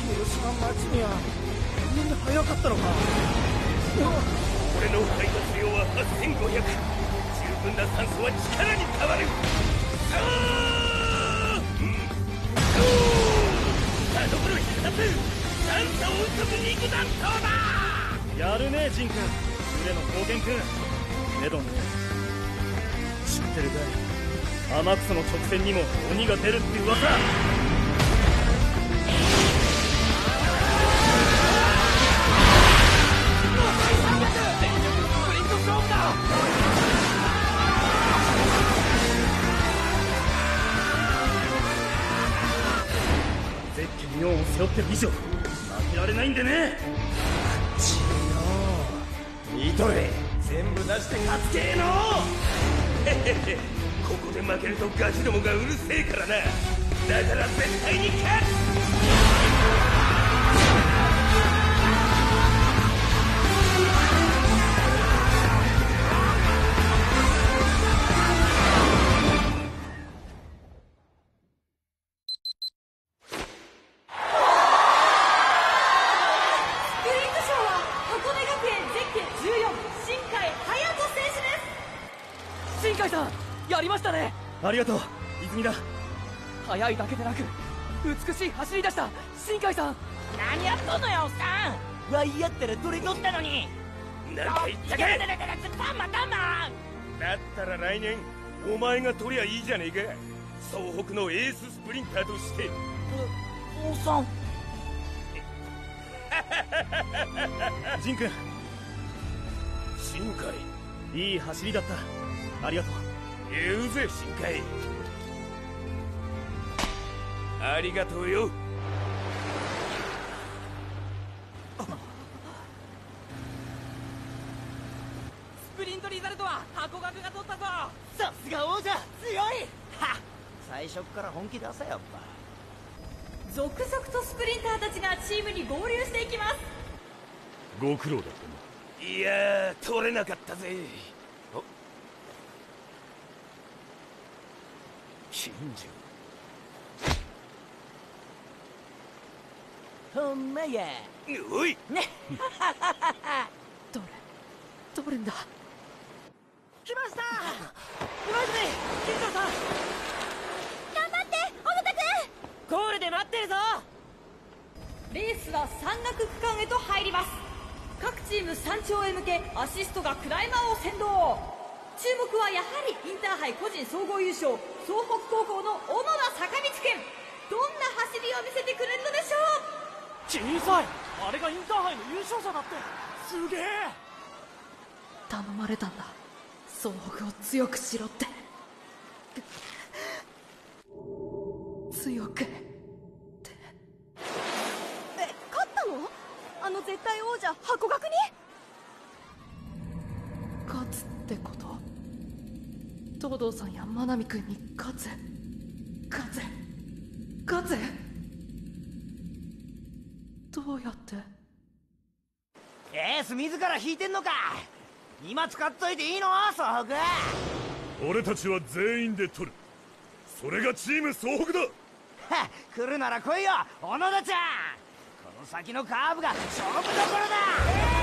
広島町にはみんな早かったのか。俺の配達量は8500十分な酸素は力に変わるさあ田所必殺酸素音速肉弾頭だやるねジン君腕の貢献君メドン知ってるかい天草の直線にも鬼が出るって噂背負ってる以上負けられないんでね。ちよ見とれ。全部出して勝つけえの。へへへここで負けるとガキどもがうるせえからな。だから絶対に勝つ。速いだけでなく美しい走り出した新海さん。何やっとんのよおっさん。ワイやったら取れとったのに。なんか言ったかだだだだたまたまだったら来年お前が取りゃいいじゃねえか総北のエーススプリンターとしておっさんジン君新海いい走りだったありがとう言うぜ新海ありがとうよ。スプリントリザルトは箱学が取ったぞ。さすが王者強い。は最初っから本気出せやっぱ続々とスプリンターたちがチームに合流していきます。ご苦労だったいやー取れなかったぜ。お。金ほんまや。城おい。ね。どれどれんだ？来ました。うまいぜ。金城さん。頑張って小野田君ゴールで待ってるぞ。レースは山岳区間へと入ります。各チーム山頂へ向けアシストがクライマーを先導。注目はやはりインターハイ個人総合優勝総北高校の小野田坂道君どんな走りを見せてくれるのでしょう？小さい。あれがインターハイの優勝者だって。すげえ。頼まれたんだ。総北を強くしろって。強く。え勝ったの？あの絶対王者箱学に勝つってこと？東堂さんや真波くんに勝つ。勝つ。勝つどうやって？エース自ら引いてんのか。今使っといていいの？総北。俺たちは全員で取る。それがチーム総北だ。は来るなら来いよ小野田ちゃん。この先のカーブが勝負どころだ。さ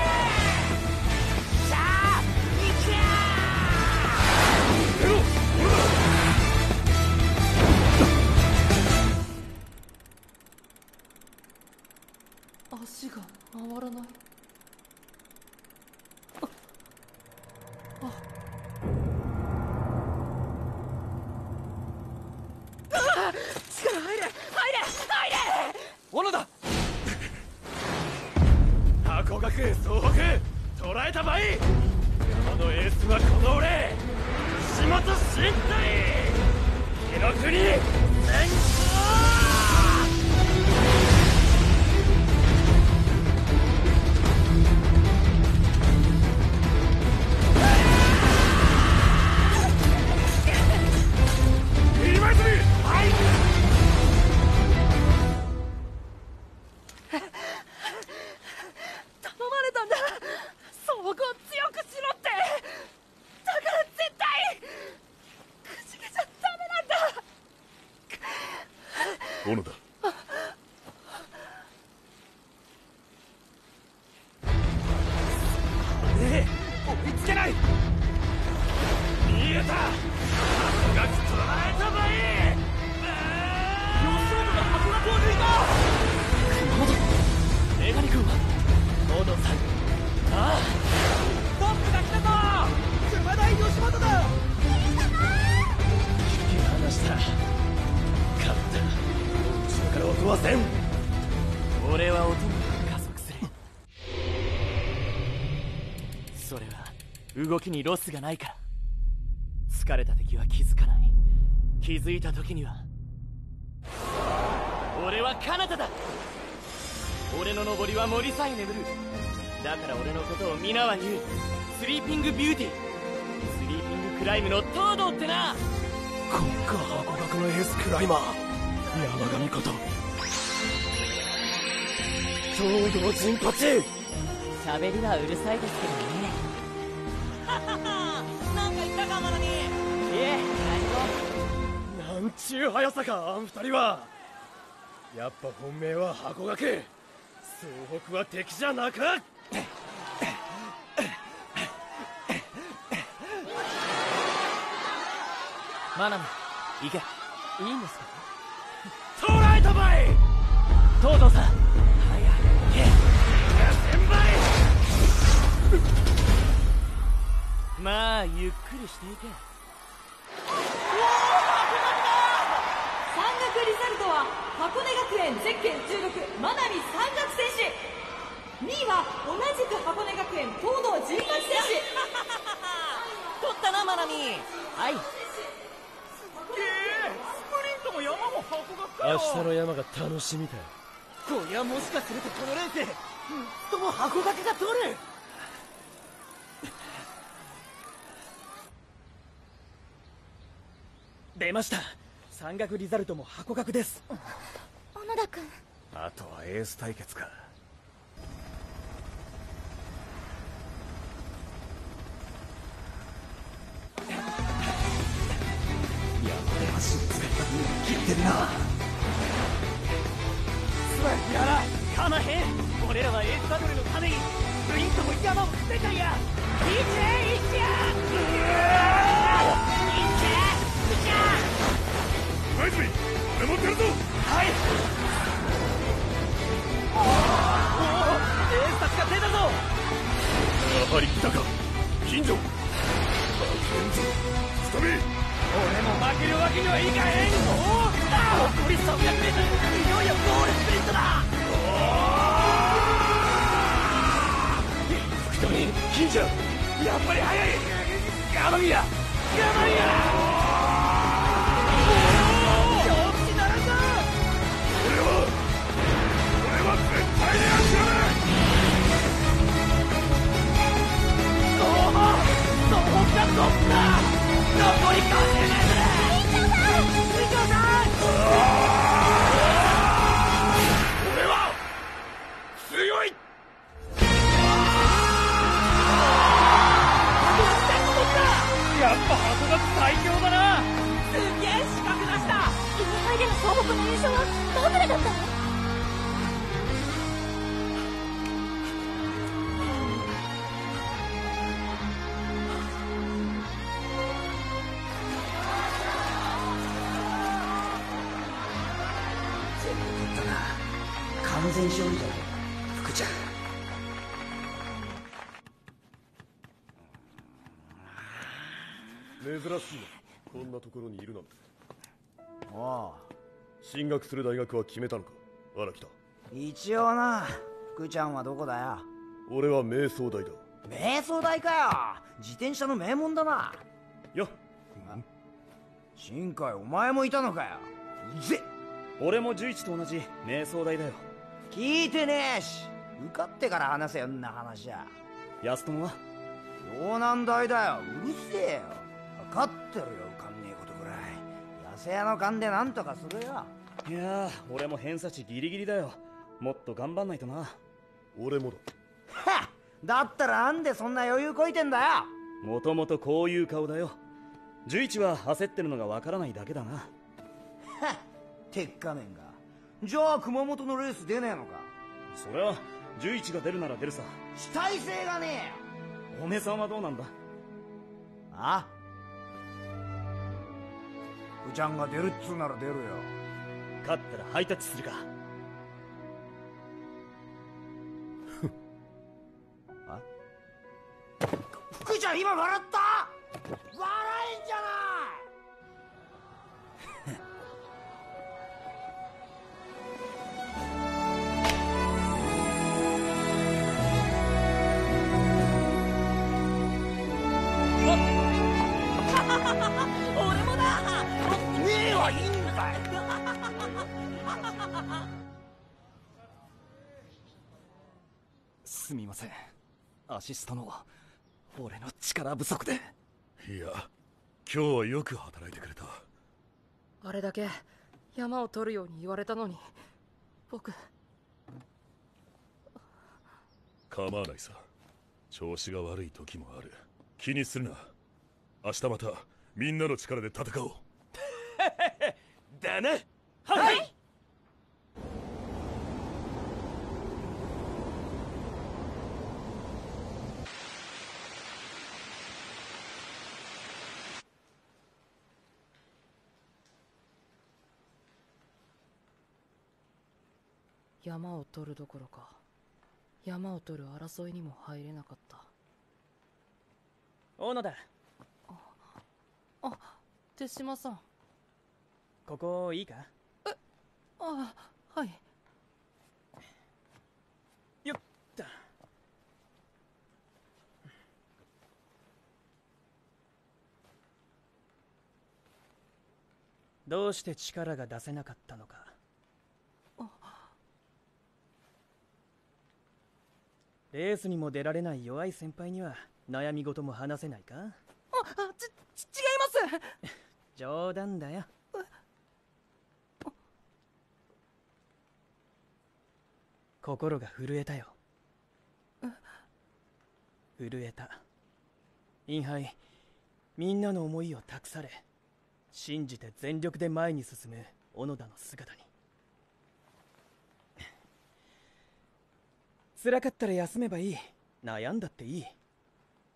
足が回らない。ああ。力入れ入れ入れ。小野田箱総北。捉えたばい山のエースはこの俺。石本慎太紀の国先今動きにロスがないから。疲れた敵は気づかない。気づいた時には。俺は彼方だ。俺の登りは森さえ眠る。だから俺のことを皆は言う。 Sleeping Beauty。 Sleeping Climb の東堂ってな。国家箱学のエースクライマー。山神こと。東堂陣八。喋りはうるさいですけどねなんちゅう速さかあん二人は。やっぱ本命は箱学総北は敵じゃなかマナミ行け。いいんですか？捉えたばい東堂さん。まあゆっくりしていけ山岳リザルトは箱根学園ゼッケン16真波山岳選手。2位は同じく箱根学園東堂陣八選手。取ったなマナミはい。げえスプリントも山も箱学かよ。明日の山が楽しみだこりゃもしかするとこのレースとも箱学が取る。出ました山岳リザルトも箱学です。小野田君。あとはエース対決か。山で走る使い方に切ってるな。すまんやらかまへん。俺らはエースバトルのためにスプリントも山も捨てたんやいっちゃ今泉俺も出るぞ。はい。おおエースたちが出たぞやはり来たか金城負けんぞ二日目俺も負けるわけにはいかへんおお残り 300m いよいよゴールスプリントだおお福富金城やっぱり速い山宮山宮残り5 0 0ところにいるな。んてお進学する大学は決めたのか？荒北う一応な。福ちゃんはどこだよ？俺は瞑想大だ。瞑想大かよ。自転車の名門だな。よ新海お前もいたのかよ。うぜ俺も十一と同じ瞑想大だよ。聞いてねえし。受かってから話せよんな話じゃ安友は？湘南大だよ。うるせえよ。分かってるよ安屋の勘でなんとかするよ。いやー俺も偏差値ギリギリだよ。もっと頑張んないとな。俺もだ。はっ！だったらなんでそんな余裕こいてんだよ。もともとこういう顔だよ。十一は焦ってるのがわからないだけだな。はっ！鉄仮面が。じゃあ熊本のレース出ねえのか。そりゃ十一が出るなら出るさ。主体性がねおめさんはどうなんだ。えよあうちゃんが出るっつうなら出るよ。勝ったらハイタッチするか。あ？福ちゃん今笑ったすみません。アシストの俺の力不足で。いや今日はよく働いてくれた。あれだけ山を取るように言われたのに。僕。構わないさ。調子が悪い時もある。気にするな。明日またみんなの力で戦おう。だな。はい山を取るどころか山を取る争いにも入れなかった。大野だ。あ手島さん。ここいいか？あはい。よっと。どうして力が出せなかったのかレースにも出られない弱い先輩には悩み事も話せないか？ああちち違います！冗談だよ。心が震えたよ。震えた。インハイみんなの思いを託され信じて全力で前に進む小野田の姿に辛かったら休めばいい。悩んだっていい。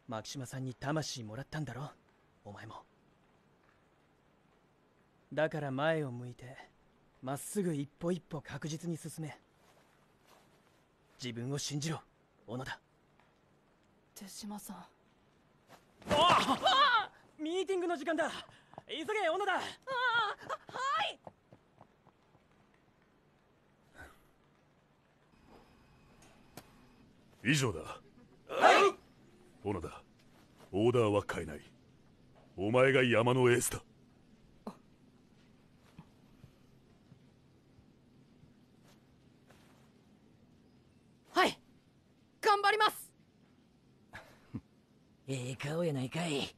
牧島さんに魂もらったんだろお前も。だから前を向いてまっすぐ一歩一歩確実に進め。自分を信じろ小野田。手島さん。おあミーティングの時間だ。急げ小野田。あはい以上だ。はい小野田オーダーは変えない。お前が山のエースだ。はい。頑張ります。ええ顔やないかい。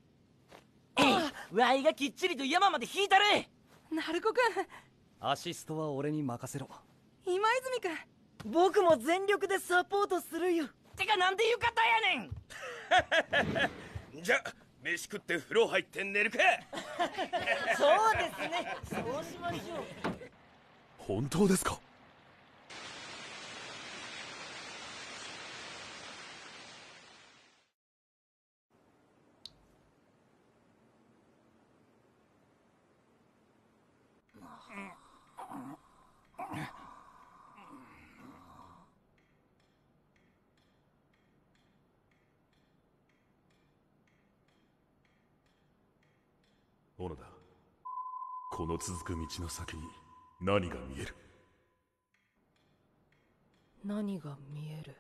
わいがきっちりと山まで引いたれ。鳴子くアシストは俺に任せろ。ん今泉くん。僕も全力でサポートするよてかなんで浴衣やねん。じゃ飯食って風呂入って寝るか。そうですね。そうしましょう。本当ですか小野田続く道の先に何が見える？何が見える？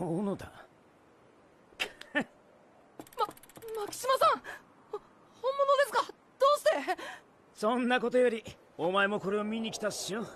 小野田牧島さんほ本物ですか？どうして？そんなことよりお前もこれを見に来たっしょ。兄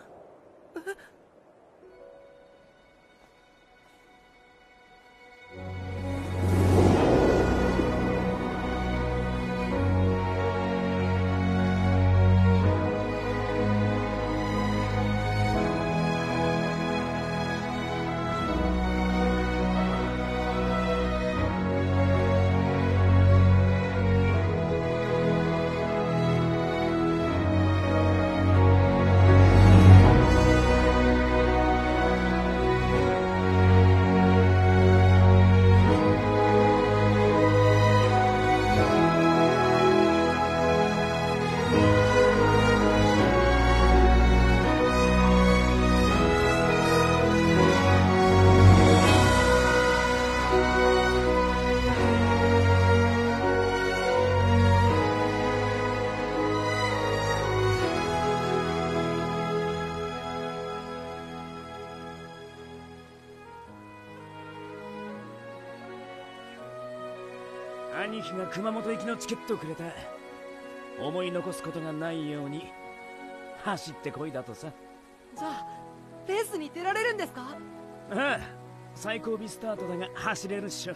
熊本行きのチケットをくれた。思い残すことがないように走ってこいだとさ。じゃあレースに出られるんですか？ああ最後尾スタートだが走れるっしょ。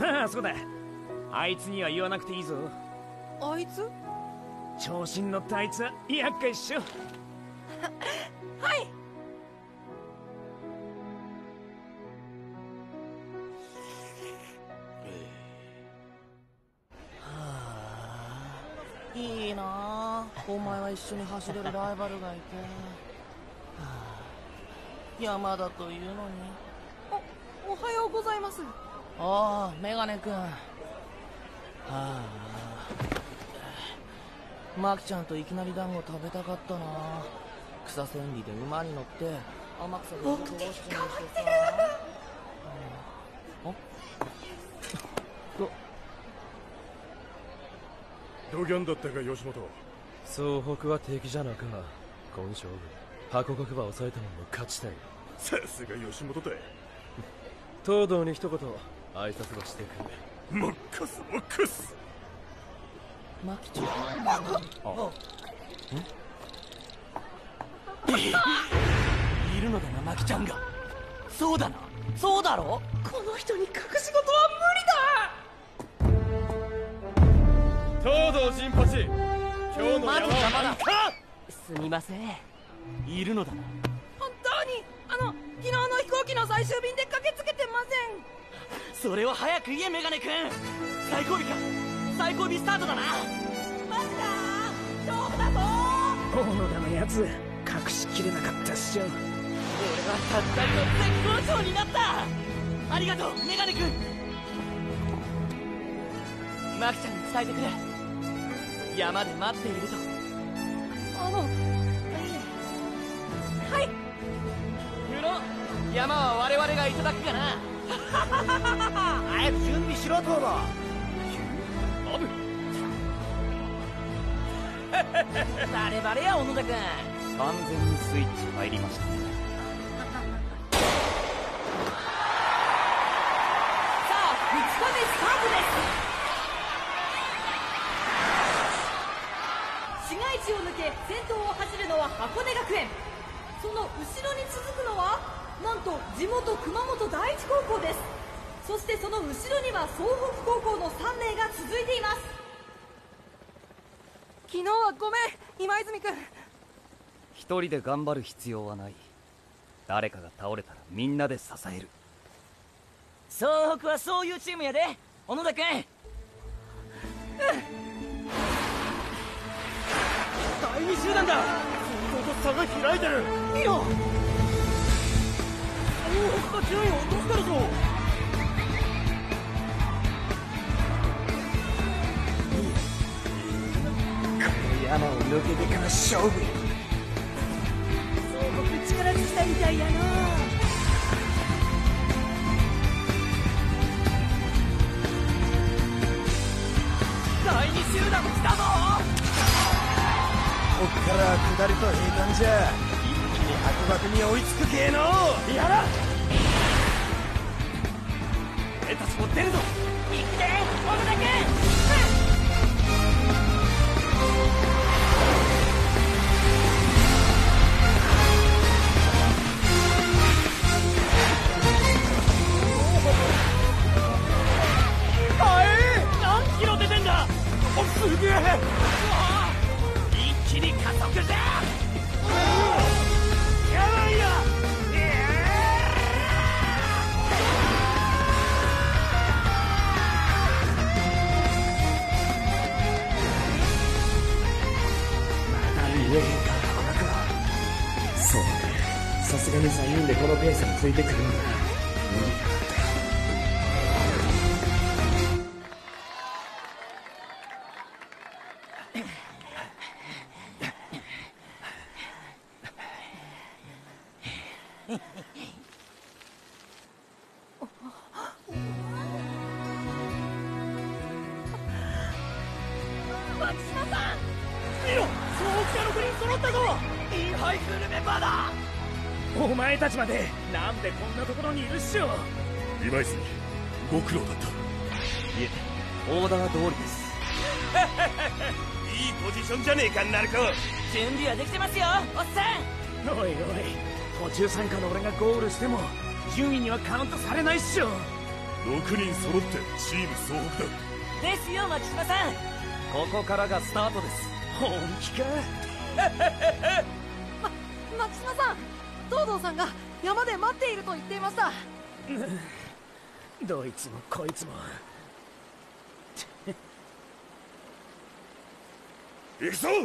ああそうだ。あいつには言わなくていいぞ。あいつ？調子に乗ったあいつは厄介っしょ。はいいいな。あお前は一緒に走れるライバルがいて、はあ、山田というのに。おおはようございます。ああメガネ君はあマキちゃんといきなり団子食べたかったな。草千里で馬に乗って天草で僕的してさ。あドギャンだ？ったか吉本総北は敵じゃなか今勝負箱学は抑えたもの勝ちたいさすが吉本だ東堂に一言挨拶ばしてくれもっかすもっかすマキちゃんあいるのだなマキちゃんがそうだなそうだろこの人に隠し事は無理だ東堂陣八今日のま山はすみません。いるのだな。本当に？あの昨日の飛行機の最終便で駆けつけてません。それを早く言えメガネ君最後尾か？最後尾スタートだな。マジか？勝負だぞ。小野田のやつ隠しきれなかったっしょ俺はたったの絶好調になった。ありがとうメガネ君マキちゃんに伝えてくれ山で待っていると。あのはい。山は我々がいただくかな。早く準備しろトーボボブバレバレや小野田君。完全にスイッチ入りました。ねと地元熊本第一高校です。そしてその後ろには総北高校の3名が続いています。昨日はごめん今泉君。一人で頑張る必要はない。誰かが倒れたらみんなで支える。総北はそういうチームやで小野田君。うん第二集団だ。先頭と差が開いてる。見ろ総北が順位を落としてるぞこの山を抜けてから勝負総北力尽きたみたいやな第二集団来たぞこっから下りと平坦じゃ。一気に白幕に追いつく系のやら俺たちも出るぞ。行くで小野田君何キロ出てんだ？おすげえ。一気に加速じゃかさすがに3人でこのペースについてくるのだ。まで。なんでこんなところにいるっしょ。今泉ご苦労だった。いえオーダー通りです。いいポジションじゃねえかナルコ準備はできてますよおっさん。おいおい途中参加の俺がゴールしても順位にはカウントされないっしょ。6人揃ってチーム総北。だですよ牧島さん。ここからがスタートです。本気か。牧島さん東堂さんが山で待っていると言っていました。どいつもこいつも。行くぞ。はい。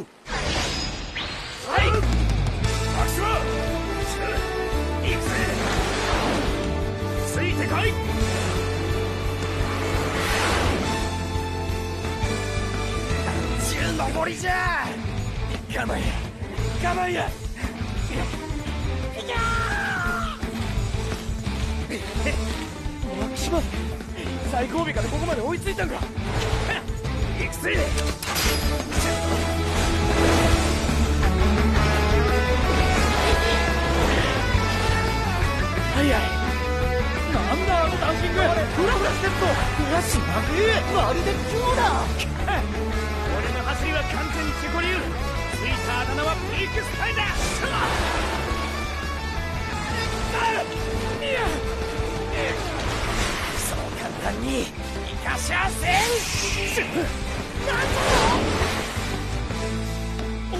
アクション行くぜ。ついてこい。中登りじゃ。我慢や。我慢や牧島最後尾からここまで追いついたんか行くぜはいはいなんだあのダンシングフラフラしてるぞフラッシュ長えまるで今日だ俺の走りは完全にチェコ流ついたあだ名はピークスタイルだそう簡単に生かしゃせん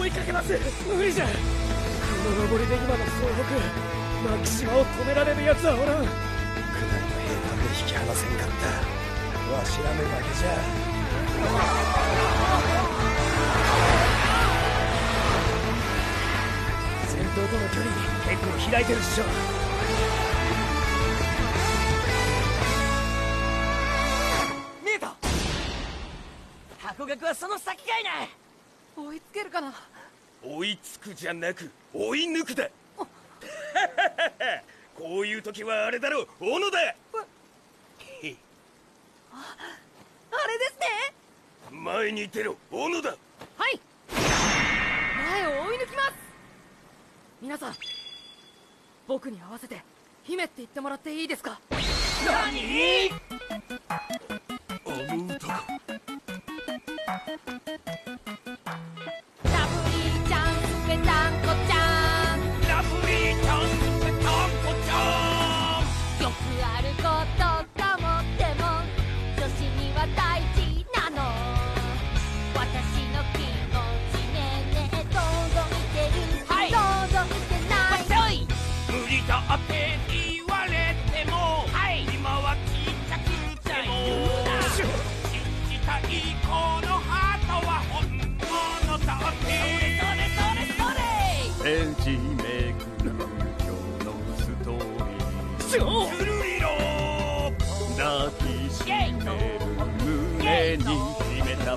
追いかけます無理じゃこの登りで今の総北マキシマを止められる奴はおらん下りと平坦で引き離せんかったわしらめだけじゃ全との距離結構開いてるっしょ。箱学はその先かいな。追いつけるかな。追いつくじゃなく追い抜くだ。こういう時はあれだろ小野だ。あれですね。前に出ろ。小野だ。はい。前を追い抜きます。皆さん僕に合わせて姫って言ってもらっていいですか？何？あの歌かました。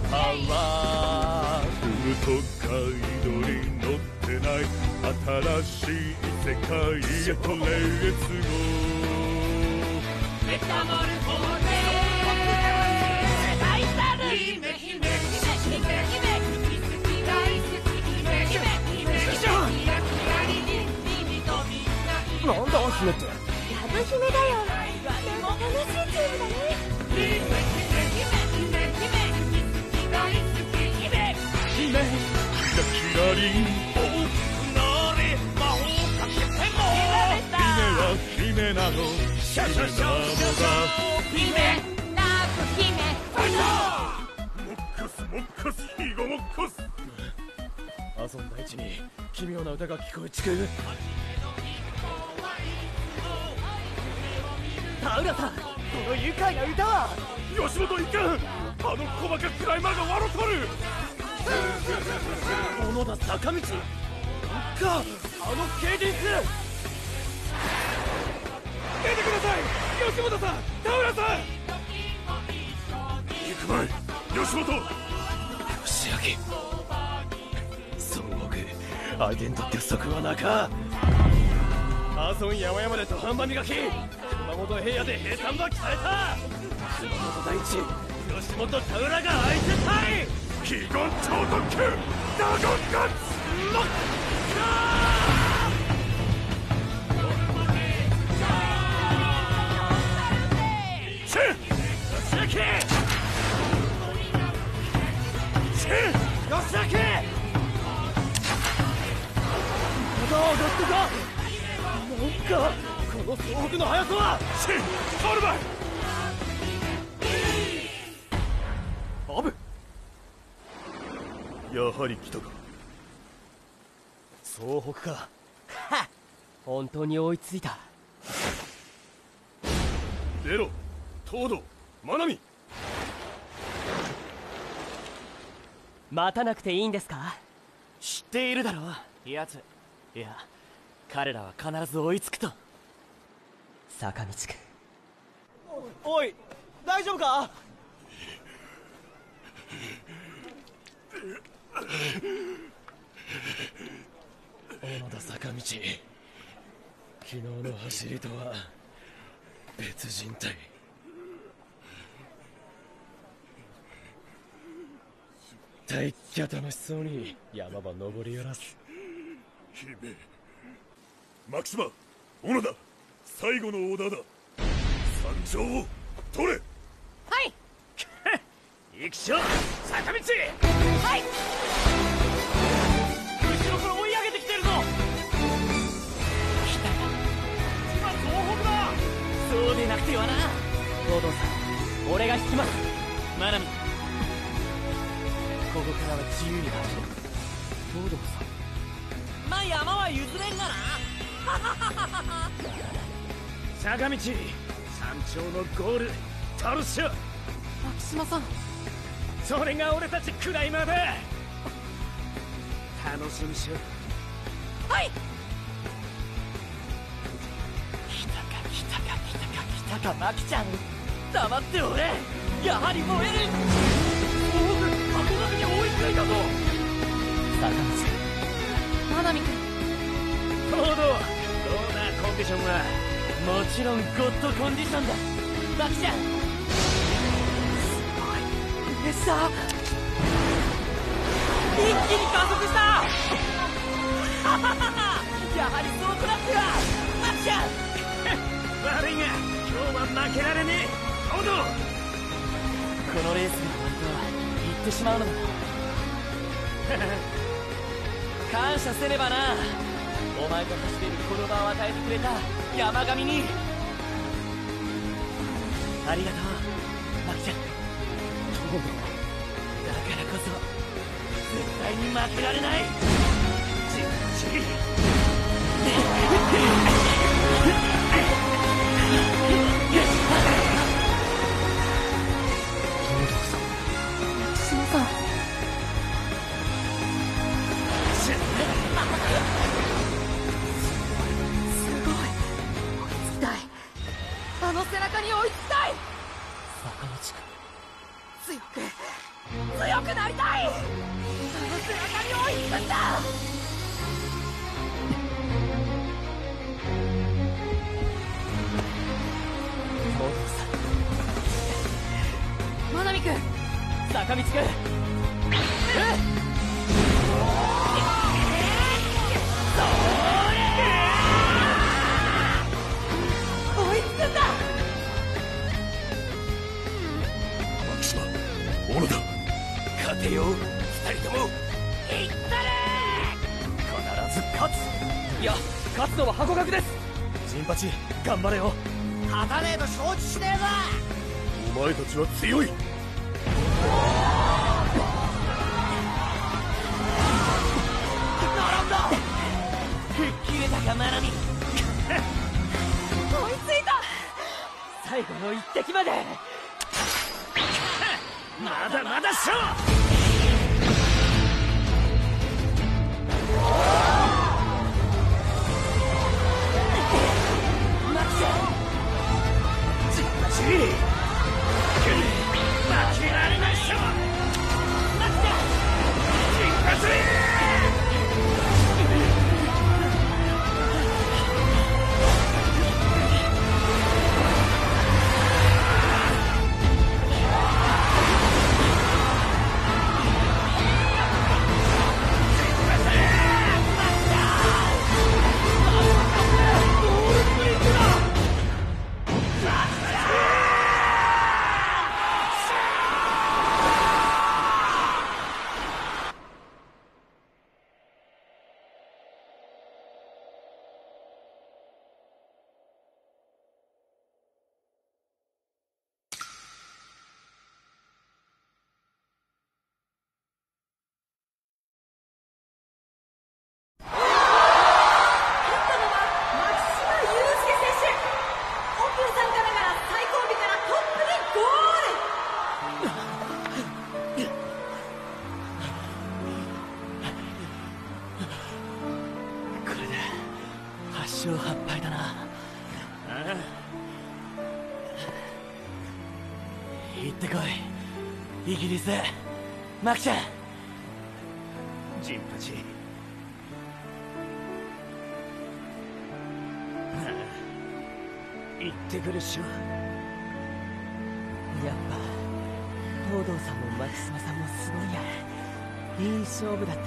秘めたパワーふむと街道に乗って。ない新しい世界へとレッツゴーメタモルフォーゼ大たる姫姫姫姫姫姫姫なんだ姫ってラブ姫だよ。なんか楽しいチームだ姫は姫なのシャシャシャシャシャ姫ラブ姫ファイモックスモックスヒゴモックス遊んだ位置に奇妙な歌が聞こえちく田浦さんこの愉快な歌は吉本いかんあの細かくクライマーが笑とる小野田坂道なんかあのケイディス出てください吉本さん田浦さん行くまい吉本仕上げ孫悟空相手にとって不足はなかアーソン山々で。土版場磨き熊本平野で。平坦場鍛えた熊本大地吉本田浦が相手たい奇言超特急ダゴンガッツロッチェンシャキチェンよっしゃけ。まだ上がってかなんかこの総北の速さはチェンアルバイアブやはり来たか。総北か。は本当に追いついた。出ろ。東堂。真波。待たなくていいんですか？知っているだろう。やつ。いや彼らは必ず追いつくと。坂道くおい大丈夫か？小野田坂道昨日の走りとは別人体。大っきゃ楽しそうに山場登りやらす。姫。マキシマ小野田最後のオーダーだ。山頂を取れ。はい行くしょ坂道。はい。後ろから追い上げてきてるぞ。来た今東北だ。そうでなくてはな。東堂さん俺が引きます。マナミ。ここからは自由に走る東堂さん。まあ山は譲れんがな。坂道山頂のゴールタルシャ牧島さんそれが俺たちクライマーだ。楽しみしろ。はい。来たか来たか来たか来たかマキちゃん。黙っておれ。やはり燃える。大奥箱並に追いついたぞ。坂道真波君。東堂。どうだコンディションは。もちろんゴッドコンディションだ。マキちゃん。プレッシャー一気に加速した！やはりそうトラックだマキちゃん悪いが今日は負けられねえ！東堂このレースが終わると言ってしまうのだ。感謝せねばな！お前と走れるこの場を与えてくれた山上に！ありがとうだからこそ絶対に負けられない。行ってこい。イギリス。マキちゃん。ジンパチ。行ってくるっしょ。やっぱ東堂さんもマキスマさんもすごいや。いい勝負だった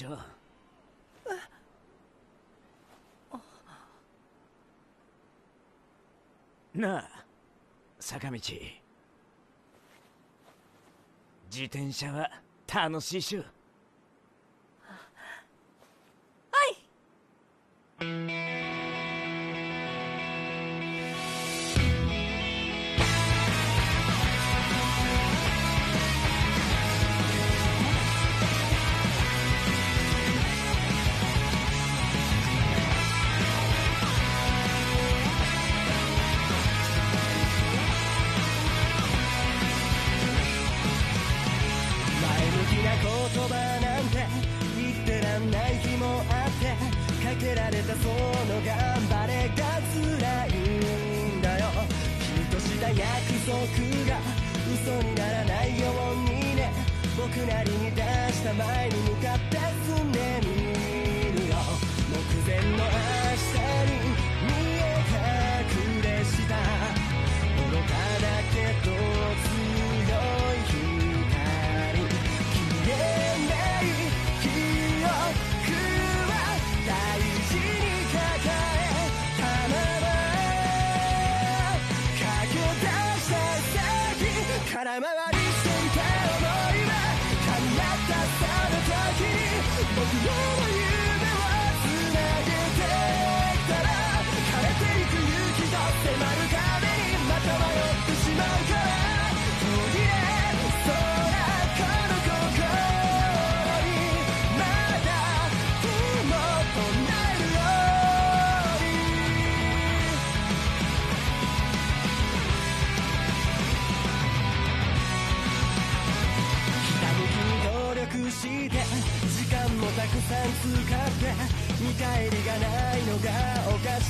しょなあ坂道。自転車は楽しいっしょ「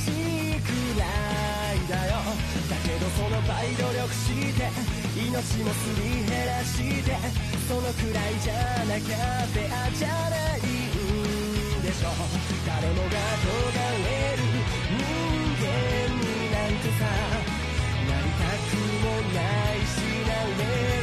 しいくないだよ。だけどその倍努力して命もすり減らしてそのくらいじゃなきゃフェアじゃないんでしょ誰もが咎える人間になんてさなりたくもないしなれ